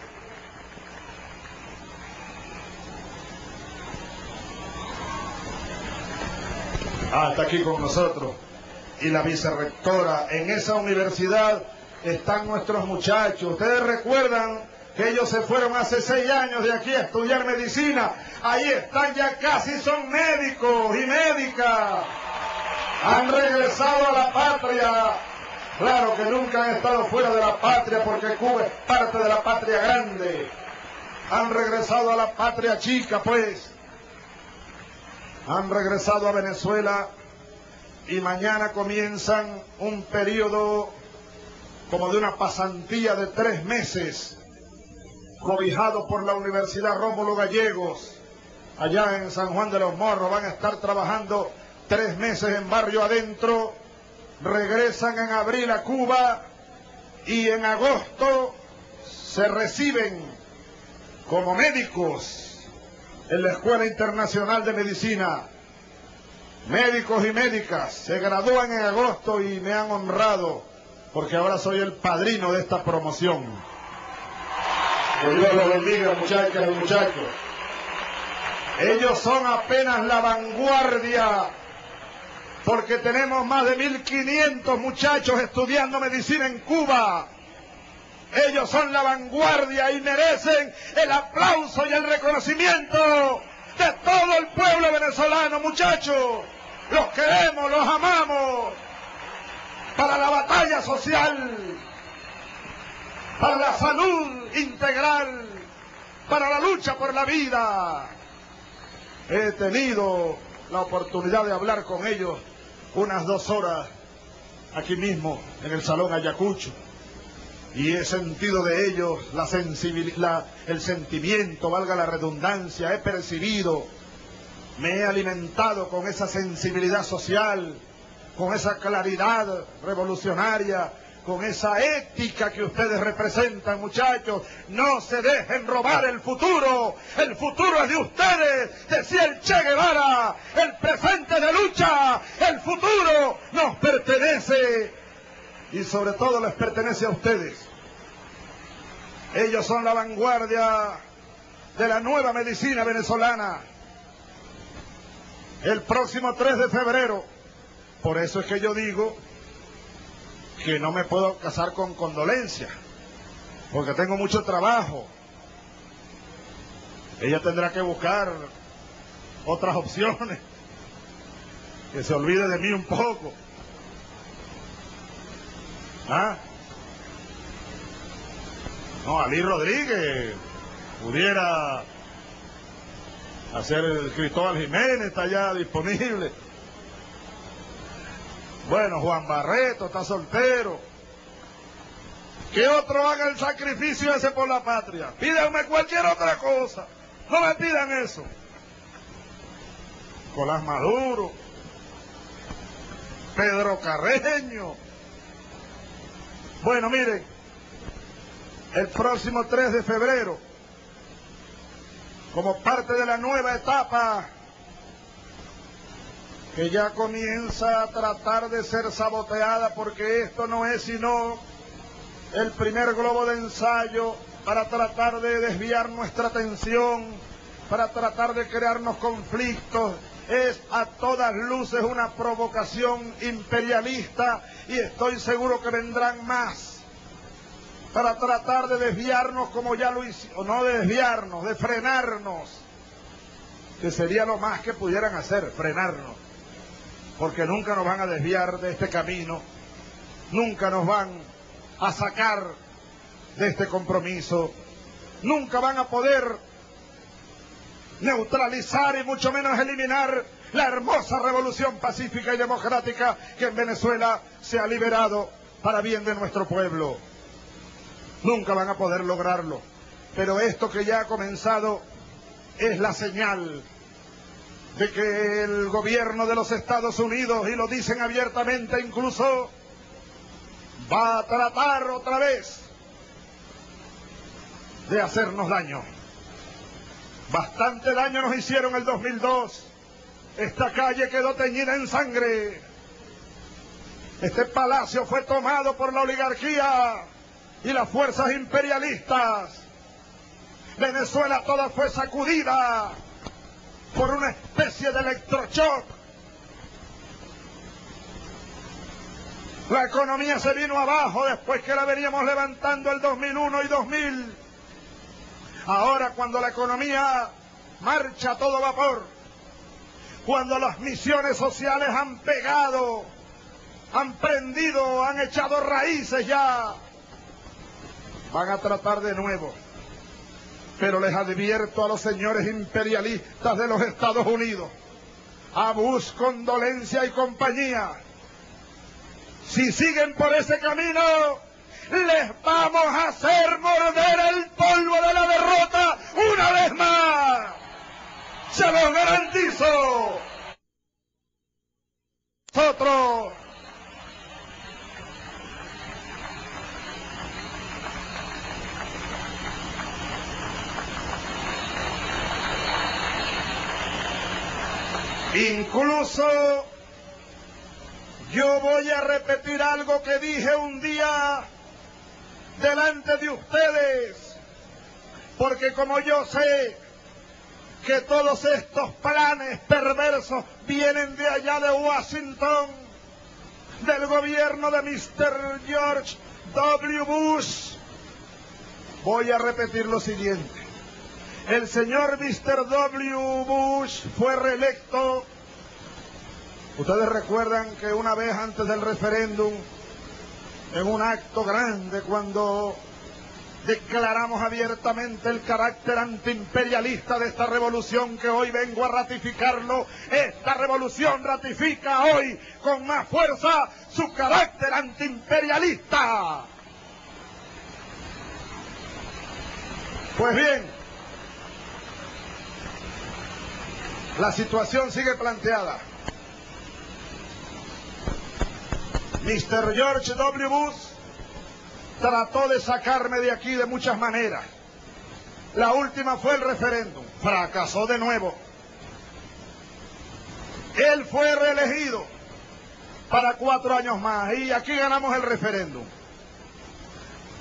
Ah, está aquí con nosotros. Y la vicerrectora en esa universidad están nuestros muchachos. Ustedes recuerdan que ellos se fueron hace seis años de aquí a estudiar medicina. Ahí están ya casi, son médicos y médicas. Han regresado a la patria Claro que nunca han estado fuera de la patria porque Cuba es parte de la patria grande. Han regresado a la patria chica, pues. Han regresado a Venezuela y mañana comienzan un periodo como de una pasantía de tres meses, cobijado por la Universidad Rómulo Gallegos, allá en San Juan de los Morros. Van a estar trabajando tres meses en barrio adentro regresan en abril a Cuba y en agosto se reciben como médicos en la Escuela Internacional de Medicina. Médicos y médicas se gradúan en agosto y me han honrado porque ahora soy el padrino de esta promoción. Que Dios los bendiga, muchachas y muchachos. Ellos son apenas la vanguardia porque tenemos más de 1.500 muchachos estudiando medicina en Cuba. Ellos son la vanguardia y merecen el aplauso y el reconocimiento de todo el pueblo venezolano, muchachos. Los queremos, los amamos. Para la batalla social, para la salud integral, para la lucha por la vida. He tenido la oportunidad de hablar con ellos unas dos horas aquí mismo en el Salón Ayacucho y he sentido de ellos la sensibilidad, el sentimiento, valga la redundancia, he percibido, me he alimentado con esa sensibilidad social, con esa claridad revolucionaria, con esa ética que ustedes representan, muchachos. No se dejen robar el futuro. El futuro es de ustedes, decía el Che Guevara. El presente de lucha, el futuro nos pertenece. Y sobre todo les pertenece a ustedes. Ellos son la vanguardia de la nueva medicina venezolana. El próximo 3 de febrero. Por eso es que yo digo que no me puedo casar con condolencia, porque tengo mucho trabajo. Ella tendrá que buscar otras opciones, que se olvide de mí un poco. ¿Ah? No, Ali Rodríguez pudiera hacer el Cristóbal Jiménez, está ya disponible. Bueno, Juan Barreto está soltero. Que otro haga el sacrificio ese por la patria. Pídanme cualquier otra cosa. No me pidan eso. Colás Maduro. Pedro Carreño. Bueno, miren, el próximo 3 de febrero, como parte de la nueva etapa que ya comienza a tratar de ser saboteada porque esto no es sino el primer globo de ensayo para tratar de desviar nuestra atención, para tratar de crearnos conflictos. Es a todas luces una provocación imperialista y estoy seguro que vendrán más para tratar de desviarnos como ya lo hicimos, no de desviarnos, de frenarnos, que sería lo más que pudieran hacer, frenarnos porque nunca nos van a desviar de este camino, nunca nos van a sacar de este compromiso, nunca van a poder neutralizar y mucho menos eliminar la hermosa revolución pacífica y democrática que en Venezuela se ha liberado para bien de nuestro pueblo. Nunca van a poder lograrlo. Pero esto que ya ha comenzado es la señal de que el gobierno de los Estados Unidos, y lo dicen abiertamente incluso, va a tratar otra vez de hacernos daño. Bastante daño nos hicieron el 2002. Esta calle quedó teñida en sangre. Este palacio fue tomado por la oligarquía y las fuerzas imperialistas. Venezuela toda fue sacudida por una especie de electrochoc. La economía se vino abajo después que la veníamos levantando el 2001 y 2000. Ahora cuando la economía marcha a todo vapor, cuando las misiones sociales han pegado han prendido, han echado raíces ya. Van a tratar de nuevo. Pero les advierto a los señores imperialistas de los Estados Unidos, a Bush, Condolencia y compañía, si siguen por ese camino, les vamos a hacer morder el polvo de la derrota una vez más. Se lo garantizo. Nosotros Incluso yo voy a repetir algo que dije un día delante de ustedes, porque como yo sé que todos estos planes perversos vienen de allá de Washington, del gobierno de Mr. George W. Bush, voy a repetir lo siguiente. El señor Mr. W. Bush fue reelecto. Ustedes recuerdan que una vez antes del referéndum, en un acto grande, cuando declaramos abiertamente el carácter antiimperialista de esta revolución que hoy vengo a ratificarlo. Esta revolución ratifica hoy con más fuerza su carácter antiimperialista. Pues bien, La situación sigue planteada. Mr. George W. Bush trató de sacarme de aquí de muchas maneras. La última fue el referéndum. Fracasó de nuevo. Él fue reelegido para cuatro años más y aquí ganamos el referéndum.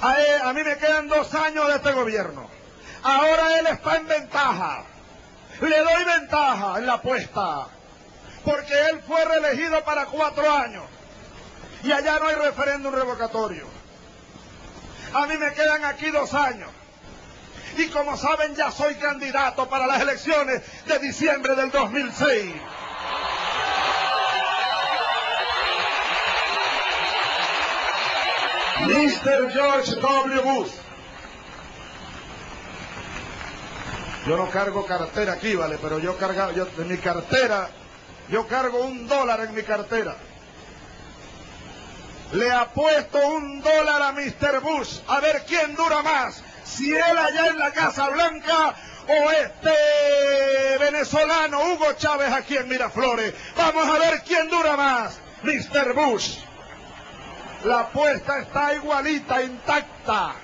A, a mí me quedan dos años de este gobierno. Ahora él está en ventaja. Le doy ventaja en la apuesta, porque él fue reelegido para cuatro años y allá no hay referéndum revocatorio. A mí me quedan aquí dos años. Y como saben, ya soy candidato para las elecciones de diciembre del 2006. Mr. George W. Bush Yo no cargo cartera aquí, ¿vale? Pero yo cargo, yo, en mi cartera, yo cargo un dólar en mi cartera. Le apuesto un dólar a Mr. Bush a ver quién dura más. Si él allá en la Casa Blanca o este venezolano Hugo Chávez aquí en Miraflores. Vamos a ver quién dura más. Mr. Bush. La apuesta está igualita, intacta.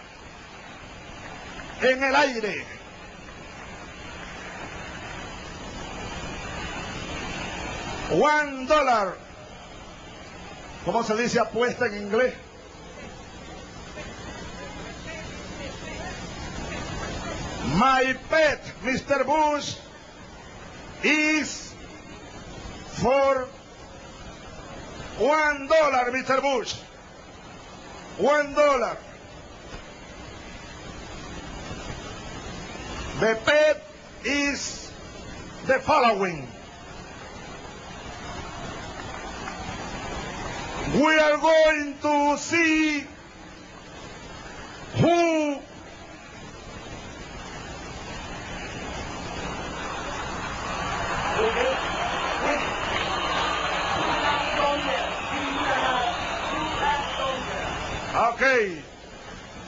En el aire. One dollar. ¿Cómo se dice apuesta en inglés? My pet, Mr. Bush, is for one dollar, Mr. Bush. One dollar. The pet is the following. We are going to see who Okay.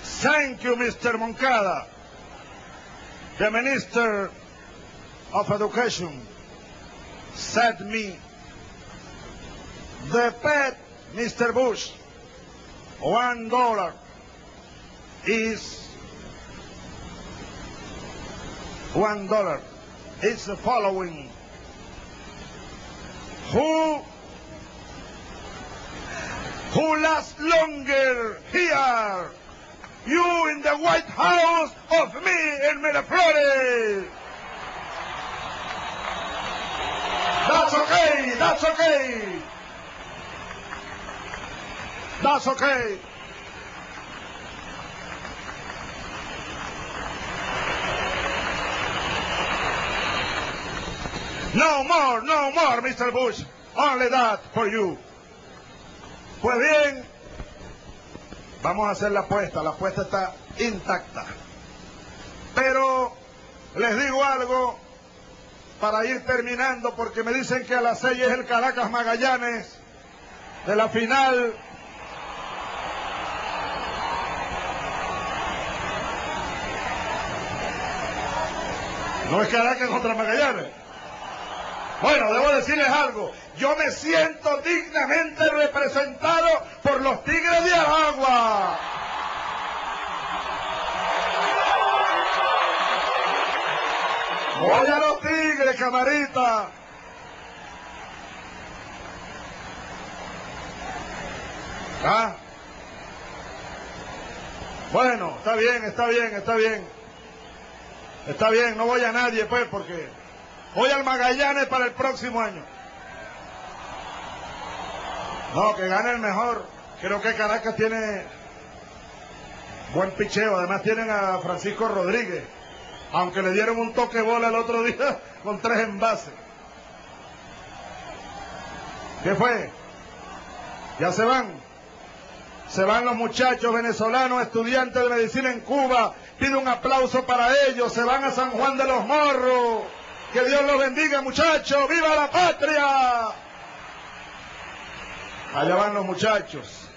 Thank you, Mr. Moncada, the Minister of Education, said me, the pet Mr. Bush, one dollar is one dollar. It's the following. Who who lasts longer here? You in the White House of me in Miraflores. That's okay, that's okay. That's okay. No more, no more, Mr. Bush. Only that for you. Pues bien, vamos a hacer la apuesta, la apuesta está intacta. Pero les digo algo para ir terminando, porque me dicen que a las seis es el Caracas Magallanes de la final. No es Caracas contra Magallanes. Bueno, debo decirles algo. Yo me siento dignamente representado por los Tigres de Aragua. Voy a los Tigres, camarita. ¿Ah? Bueno, está bien, está bien, está bien. Está bien, no voy a nadie, pues, porque voy al Magallanes para el próximo año. No, que gane el mejor. Creo que Caracas tiene buen picheo. Además tienen a Francisco Rodríguez. Aunque le dieron un toque bola el otro día con tres envases. ¿Qué fue? Ya se van. Se van los muchachos venezolanos, estudiantes de medicina en Cuba. Pido un aplauso para ellos. Se van a San Juan de los Morros. Que Dios los bendiga, muchachos. ¡Viva la patria! Allá van los muchachos.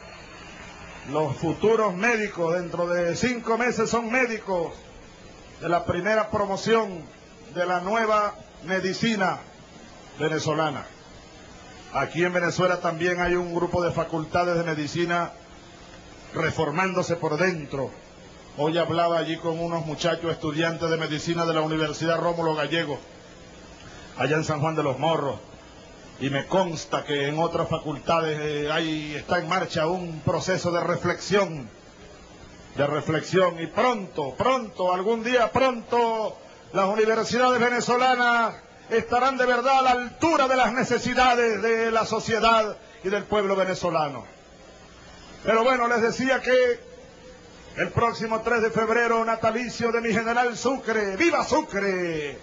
Los futuros médicos, dentro de cinco meses son médicos de la primera promoción de la nueva medicina venezolana. Aquí en Venezuela también hay un grupo de facultades de medicina reformándose por dentro. Hoy hablaba allí con unos muchachos estudiantes de medicina de la Universidad Rómulo Gallego, allá en San Juan de los Morros. Y me consta que en otras facultades eh, está en marcha un proceso de reflexión de reflexión y pronto, pronto, algún día pronto, las universidades venezolanas estarán de verdad a la altura de las necesidades de la sociedad y del pueblo venezolano. Pero bueno, les decía que el próximo 3 de febrero, natalicio de mi general Sucre, ¡viva Sucre!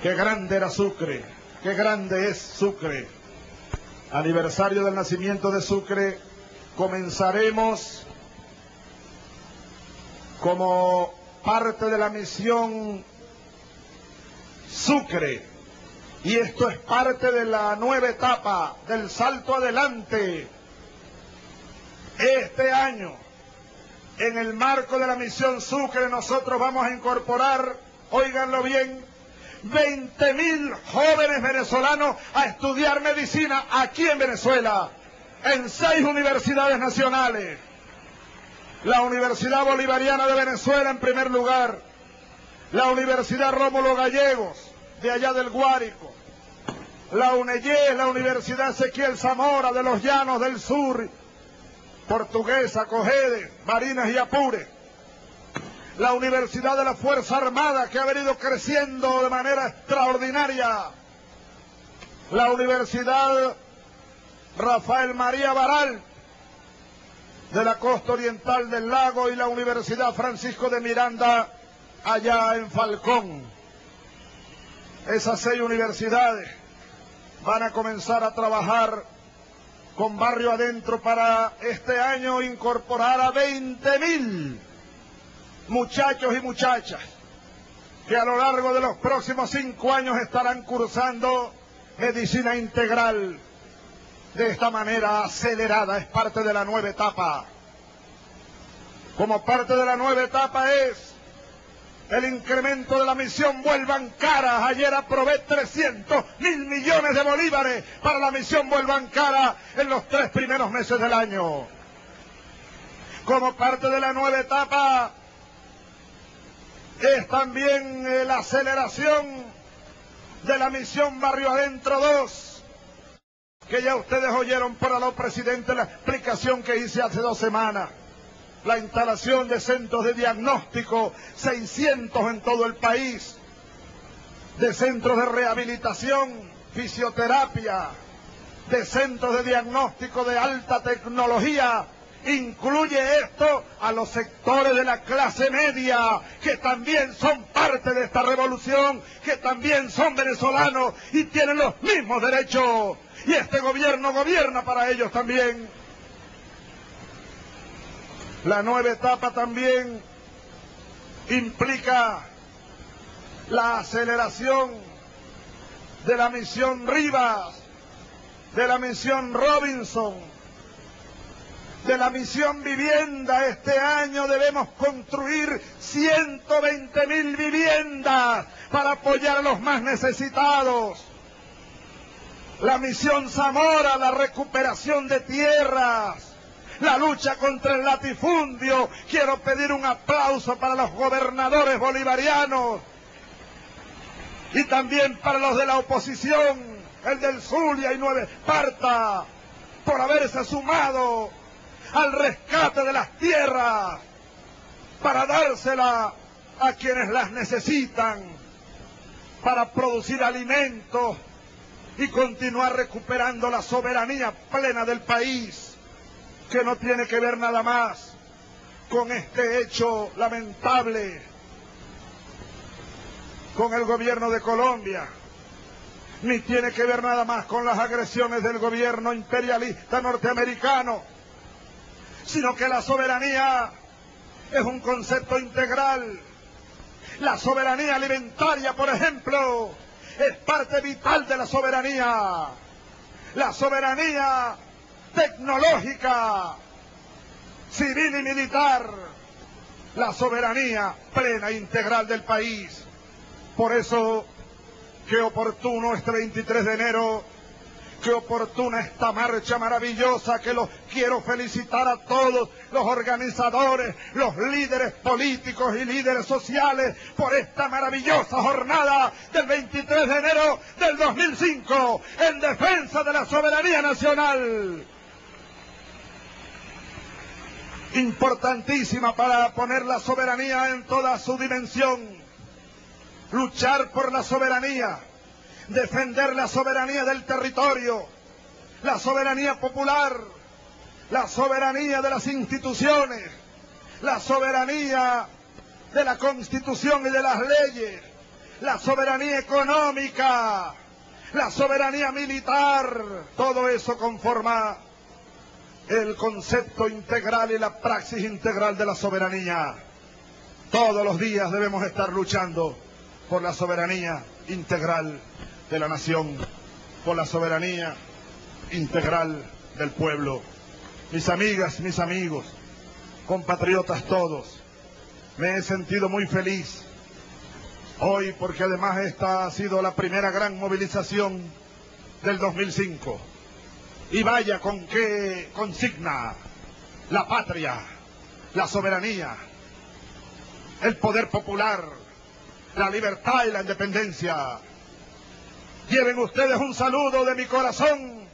¡Qué grande era Sucre! ¡Qué grande es Sucre! Aniversario del nacimiento de Sucre, comenzaremos como parte de la misión Sucre. Y esto es parte de la nueva etapa del salto adelante. Este año, en el marco de la misión Sucre, nosotros vamos a incorporar, oíganlo bien, 20 mil jóvenes venezolanos a estudiar medicina aquí en Venezuela, en seis universidades nacionales. La Universidad Bolivariana de Venezuela en primer lugar, la Universidad Rómulo Gallegos, de allá del Guárico, la UNEYE, la Universidad Ezequiel Zamora de los Llanos del Sur, Portuguesa, Cogede, Marinas y Apure, la Universidad de la Fuerza Armada que ha venido creciendo de manera extraordinaria, la Universidad Rafael María Baral, de la costa oriental del lago y la Universidad Francisco de Miranda allá en Falcón. Esas seis universidades van a comenzar a trabajar con barrio adentro para este año incorporar a 20 mil muchachos y muchachas que a lo largo de los próximos cinco años estarán cursando medicina integral de esta manera acelerada. Es parte de la nueva etapa. Como parte de la nueva etapa es el incremento de la misión Vuelvan Cara. Ayer aprobé 300 mil millones de bolívares para la misión Vuelvan Cara en los tres primeros meses del año. Como parte de la nueva etapa es también eh, la aceleración de la misión Barrio Adentro 2 que ya ustedes oyeron para los presidentes la explicación que hice hace dos semanas. La instalación de centros de diagnóstico, 600 en todo el país, de centros de rehabilitación, fisioterapia, de centros de diagnóstico de alta tecnología, Incluye esto a los sectores de la clase media, que también son parte de esta revolución, que también son venezolanos y tienen los mismos derechos y este gobierno gobierna para ellos también. La nueva etapa también implica la aceleración de la misión Rivas, de la misión Robinson, de la misión vivienda. Este año debemos construir 120 mil viviendas para apoyar a los más necesitados. La misión Zamora, la recuperación de tierras, la lucha contra el latifundio. Quiero pedir un aplauso para los gobernadores bolivarianos y también para los de la oposición, el del Zulia y Nueve Esparta, por haberse sumado al rescate de las tierras para dársela a quienes las necesitan, para producir alimentos y continuar recuperando la soberanía plena del país, que no tiene que ver nada más con este hecho lamentable con el gobierno de Colombia, ni tiene que ver nada más con las agresiones del gobierno imperialista norteamericano, sino que la soberanía es un concepto integral. La soberanía alimentaria, por ejemplo, es parte vital de la soberanía. La soberanía tecnológica, civil y militar, la soberanía plena e integral del país. Por eso, qué oportuno este 23 de enero, qué oportuna esta marcha maravillosa que los quiero felicitar a todos los organizadores, los líderes políticos y líderes sociales por esta maravillosa jornada del 23 de enero del 2005 en defensa de la soberanía nacional. Importantísima para poner la soberanía en toda su dimensión. Luchar por la soberanía, defender la soberanía del territorio, la soberanía popular, la soberanía de las instituciones, la soberanía de la constitución y de las leyes, la soberanía económica, la soberanía militar, todo eso conforma el concepto integral y la praxis integral de la soberanía. Todos los días debemos estar luchando por la soberanía integral de la nación, por la soberanía integral del pueblo. Mis amigas, mis amigos, compatriotas todos, me he sentido muy feliz hoy porque además esta ha sido la primera gran movilización del 2005. Y vaya con qué consigna la patria, la soberanía, el poder popular, la libertad y la independencia. Lleven ustedes un saludo de mi corazón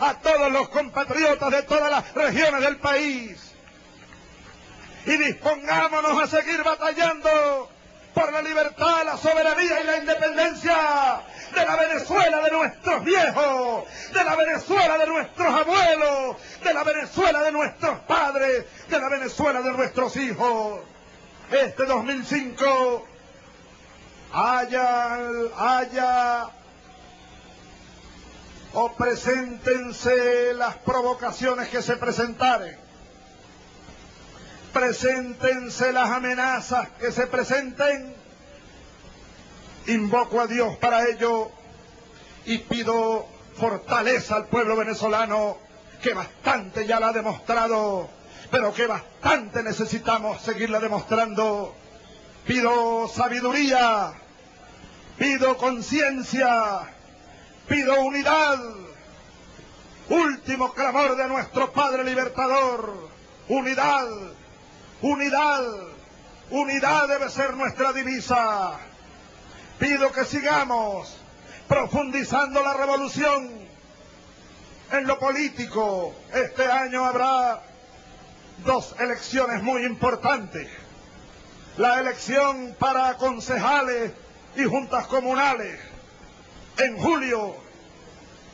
a todos los compatriotas de todas las regiones del país. Y dispongámonos a seguir batallando por la libertad, la soberanía y la independencia de la Venezuela de nuestros viejos, de la Venezuela de nuestros abuelos, de la Venezuela de nuestros padres, de la Venezuela de nuestros hijos. Este 2005 haya, haya o preséntense las provocaciones que se presentaren, preséntense las amenazas que se presenten, invoco a Dios para ello y pido fortaleza al pueblo venezolano que bastante ya la ha demostrado, pero que bastante necesitamos seguirla demostrando. Pido sabiduría, pido conciencia, pido unidad. Último clamor de nuestro Padre Libertador, unidad, unidad, unidad debe ser nuestra divisa. Pido que sigamos profundizando la revolución en lo político. Este año habrá dos elecciones muy importantes la elección para concejales y juntas comunales. En julio,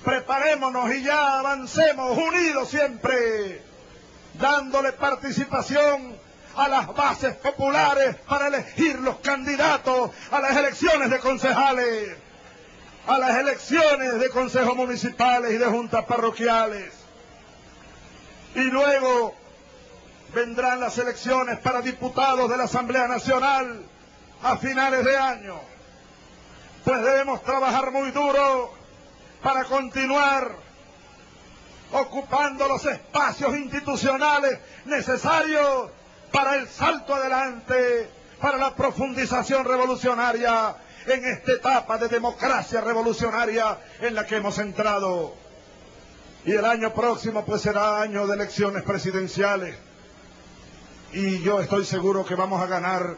preparémonos y ya avancemos unidos siempre, dándole participación a las bases populares para elegir los candidatos a las elecciones de concejales, a las elecciones de consejos municipales y de juntas parroquiales. Y luego vendrán las elecciones para diputados de la Asamblea Nacional a finales de año. Pues debemos trabajar muy duro para continuar ocupando los espacios institucionales necesarios para el salto adelante, para la profundización revolucionaria en esta etapa de democracia revolucionaria en la que hemos entrado. Y el año próximo pues será año de elecciones presidenciales. Y yo estoy seguro que vamos a ganar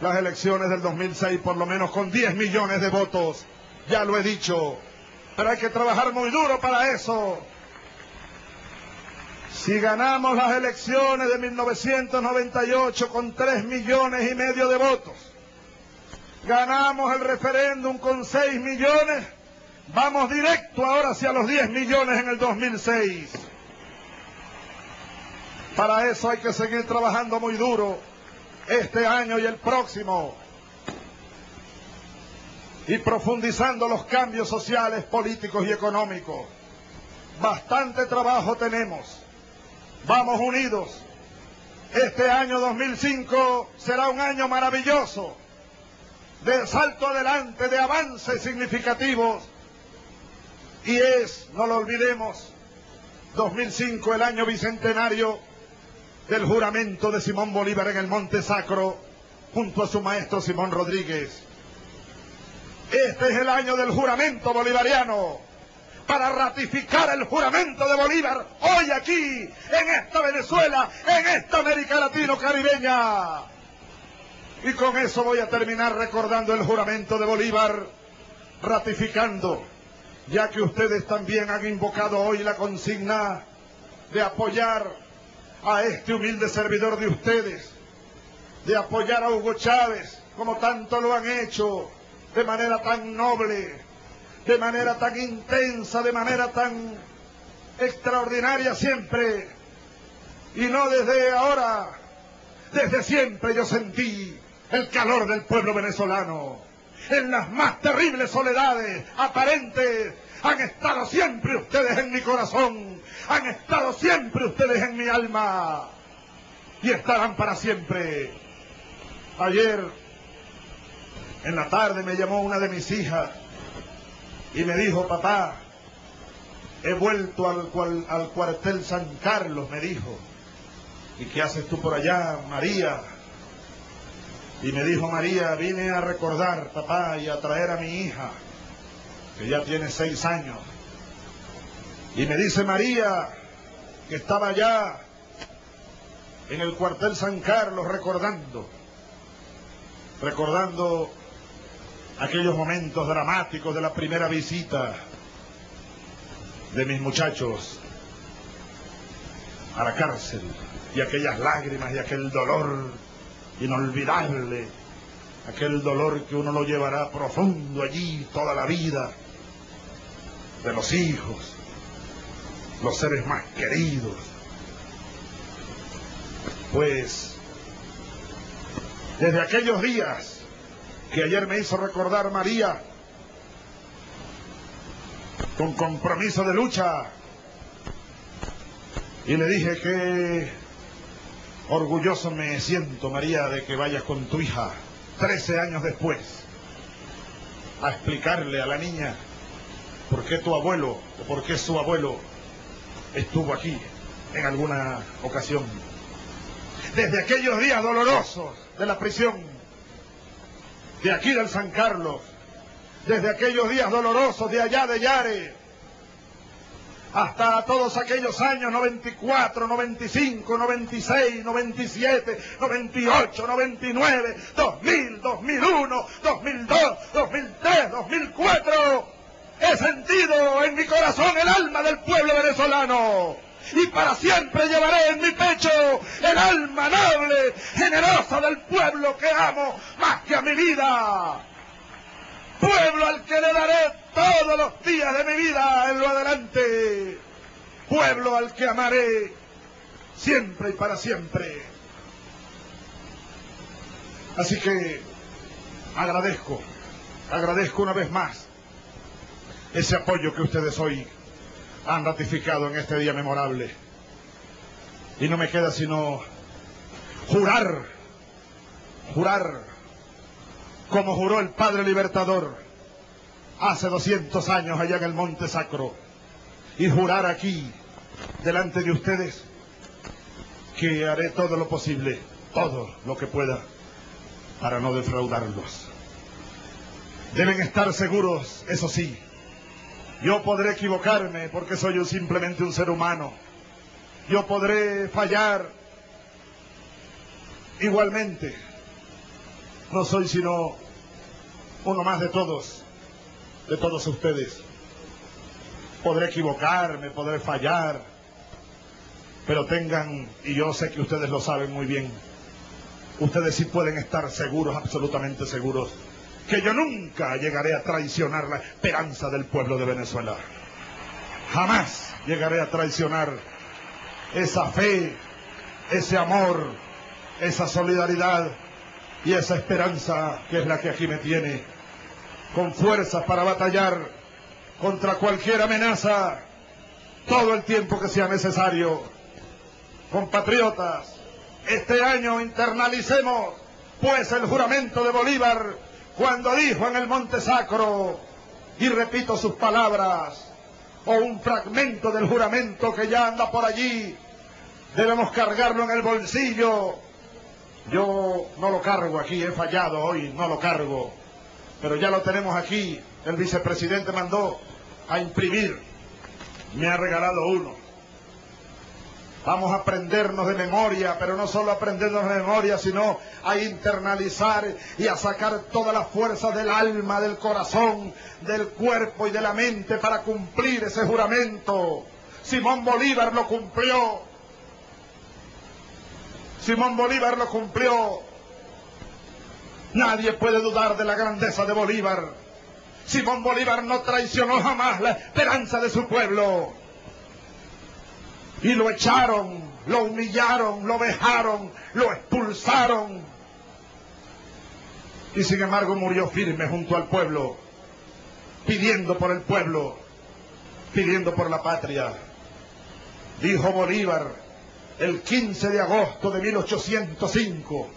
las elecciones del 2006 por lo menos con 10 millones de votos. Ya lo he dicho. Pero hay que trabajar muy duro para eso. Si ganamos las elecciones de 1998 con 3 millones y medio de votos, ganamos el referéndum con 6 millones, vamos directo ahora hacia los 10 millones en el 2006. Para eso hay que seguir trabajando muy duro este año y el próximo y profundizando los cambios sociales, políticos y económicos. Bastante trabajo tenemos. Vamos unidos. Este año 2005 será un año maravilloso, de salto adelante, de avances significativos. Y es, no lo olvidemos, 2005 el año bicentenario del juramento de Simón Bolívar en el Monte Sacro, junto a su maestro Simón Rodríguez. Este es el año del juramento bolivariano para ratificar el juramento de Bolívar hoy aquí, en esta Venezuela, en esta América Latino-Caribeña. Y con eso voy a terminar recordando el juramento de Bolívar, ratificando, ya que ustedes también han invocado hoy la consigna de apoyar a este humilde servidor de ustedes, de apoyar a Hugo Chávez, como tanto lo han hecho, de manera tan noble, de manera tan intensa, de manera tan extraordinaria siempre. Y no desde ahora, desde siempre yo sentí el calor del pueblo venezolano. En las más terribles soledades aparentes han estado siempre ustedes en mi corazón, han estado siempre ustedes en mi alma y estarán para siempre. Ayer en la tarde me llamó una de mis hijas y me dijo, papá, he vuelto al, cuartel San Carlos, me dijo. ¿Y qué haces tú por allá, María? Y me dijo, María, vine a recordar, papá, y a traer a mi hija, que ya tiene seis años. Y me dice María, que estaba allá en el cuartel San Carlos recordando, recordando aquellos momentos dramáticos de la primera visita de mis muchachos a la cárcel y aquellas lágrimas y aquel dolor inolvidable, aquel dolor que uno lo llevará profundo allí toda la vida de los hijos, los seres más queridos. Pues desde aquellos días que ayer me hizo recordar María, con compromiso de lucha. Y le dije que orgulloso me siento, María, de que vayas con tu hija, 13 años después, a explicarle a la niña por qué tu abuelo o por qué su abuelo estuvo aquí en alguna ocasión. Desde aquellos días dolorosos de la prisión, de aquí del San Carlos, desde aquellos días dolorosos de allá de Yare, hasta todos aquellos años 94, 95, 96, 97, 98, 99, 2000, 2001, 2002, 2003, 2004. He sentido en mi corazón el alma del pueblo venezolano y para siempre llevaré en mi pecho el alma noble, generosa del pueblo que amo más que a mi vida. Pueblo al que le daré todos los días de mi vida en lo adelante. Pueblo al que amaré siempre y para siempre. Así que agradezco, agradezco una vez más ese apoyo que ustedes hoy han ratificado en este día memorable. Y no me queda sino jurar, jurar, como juró el Padre Libertador hace 200 años allá en el Monte Sacro, y jurar aquí, delante de ustedes, que haré todo lo posible, todo lo que pueda, para no defraudarlos. Deben estar seguros, eso sí, yo podré equivocarme porque soy simplemente un ser humano. Yo podré fallar igualmente. No soy sino uno más de todos, de todos ustedes. Podré equivocarme, podré fallar, pero tengan, y yo sé que ustedes lo saben muy bien, ustedes sí pueden estar seguros, absolutamente seguros, que yo nunca llegaré a traicionar la esperanza del pueblo de Venezuela. Jamás llegaré a traicionar esa fe, ese amor, esa solidaridad y esa esperanza que es la que aquí me tiene, con fuerzas para batallar contra cualquier amenaza todo el tiempo que sea necesario. Compatriotas, este año internalicemos pues el juramento de Bolívar cuando dijo en el Monte Sacro, y repito sus palabras, o un fragmento del juramento que ya anda por allí, debemos cargarlo en el bolsillo. Yo no lo cargo aquí, he fallado hoy, no lo cargo, pero ya lo tenemos aquí. El vicepresidente mandó a imprimir, me ha regalado uno. Vamos a aprendernos de memoria, pero no solo aprendernos de memoria, sino a internalizar y a sacar toda la fuerza del alma, del corazón, del cuerpo y de la mente para cumplir ese juramento. Simón Bolívar lo cumplió. Simón Bolívar lo cumplió. Nadie puede dudar de la grandeza de Bolívar. Simón Bolívar no traicionó jamás la esperanza de su pueblo y lo echaron, lo humillaron, lo vejaron, lo expulsaron. Y sin embargo murió firme junto al pueblo, pidiendo por el pueblo, pidiendo por la patria. Dijo Bolívar el 15 de agosto de 1805,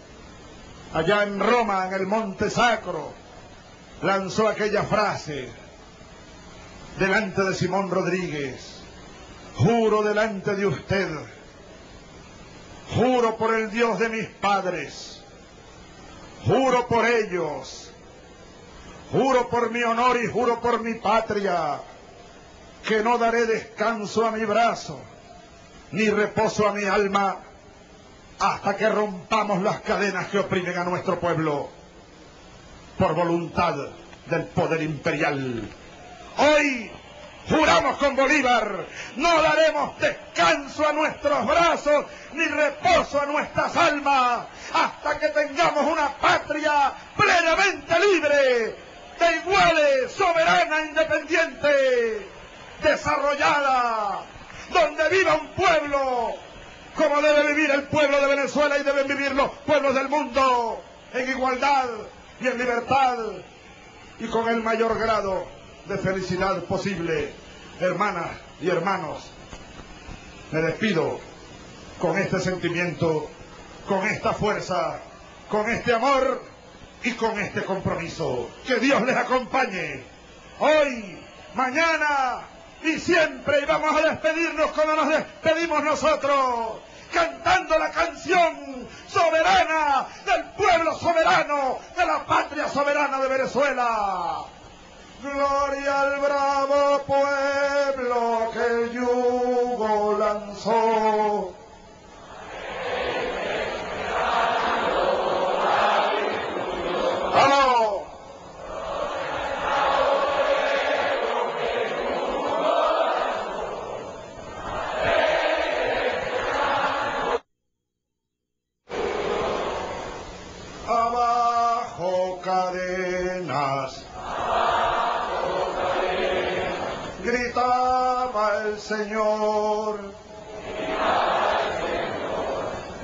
allá en Roma, en el Monte Sacro, lanzó aquella frase delante de Simón Rodríguez Juro delante de usted, juro por el Dios de mis padres, juro por ellos, juro por mi honor y juro por mi patria, que no daré descanso a mi brazo, ni reposo a mi alma, hasta que rompamos las cadenas que oprimen a nuestro pueblo, por voluntad del poder imperial. Hoy Juramos con Bolívar, no daremos descanso a nuestros brazos ni reposo a nuestras almas hasta que tengamos una patria plenamente libre, de iguales, soberana, independiente, desarrollada, donde viva un pueblo como debe vivir el pueblo de Venezuela y deben vivir los pueblos del mundo en igualdad y en libertad y con el mayor grado de felicidad posible. Hermanas y hermanos, me despido con este sentimiento, con esta fuerza, con este amor y con este compromiso. Que Dios les acompañe hoy, mañana y siempre. Y vamos a despedirnos como nos despedimos nosotros, cantando la canción soberana del pueblo soberano, de la patria soberana de Venezuela. Gloria al bravo pueblo que el yugo lanzó. Señor.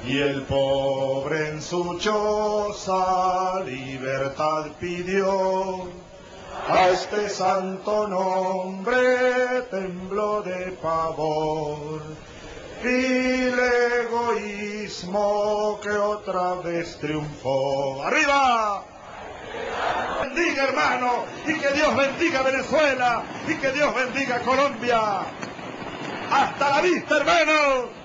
Y el pobre en su choza libertad pidió. A este santo nombre tembló de pavor. el egoísmo que otra vez triunfó. ¡Arriba! Bendiga hermano y que Dios bendiga Venezuela y que Dios bendiga Colombia. Hasta la vista hermano.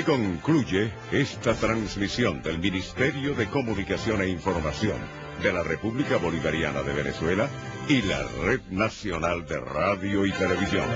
Así concluye esta transmisión del Ministerio de Comunicación e Información de la República Bolivariana de Venezuela y la Red Nacional de Radio y Televisión.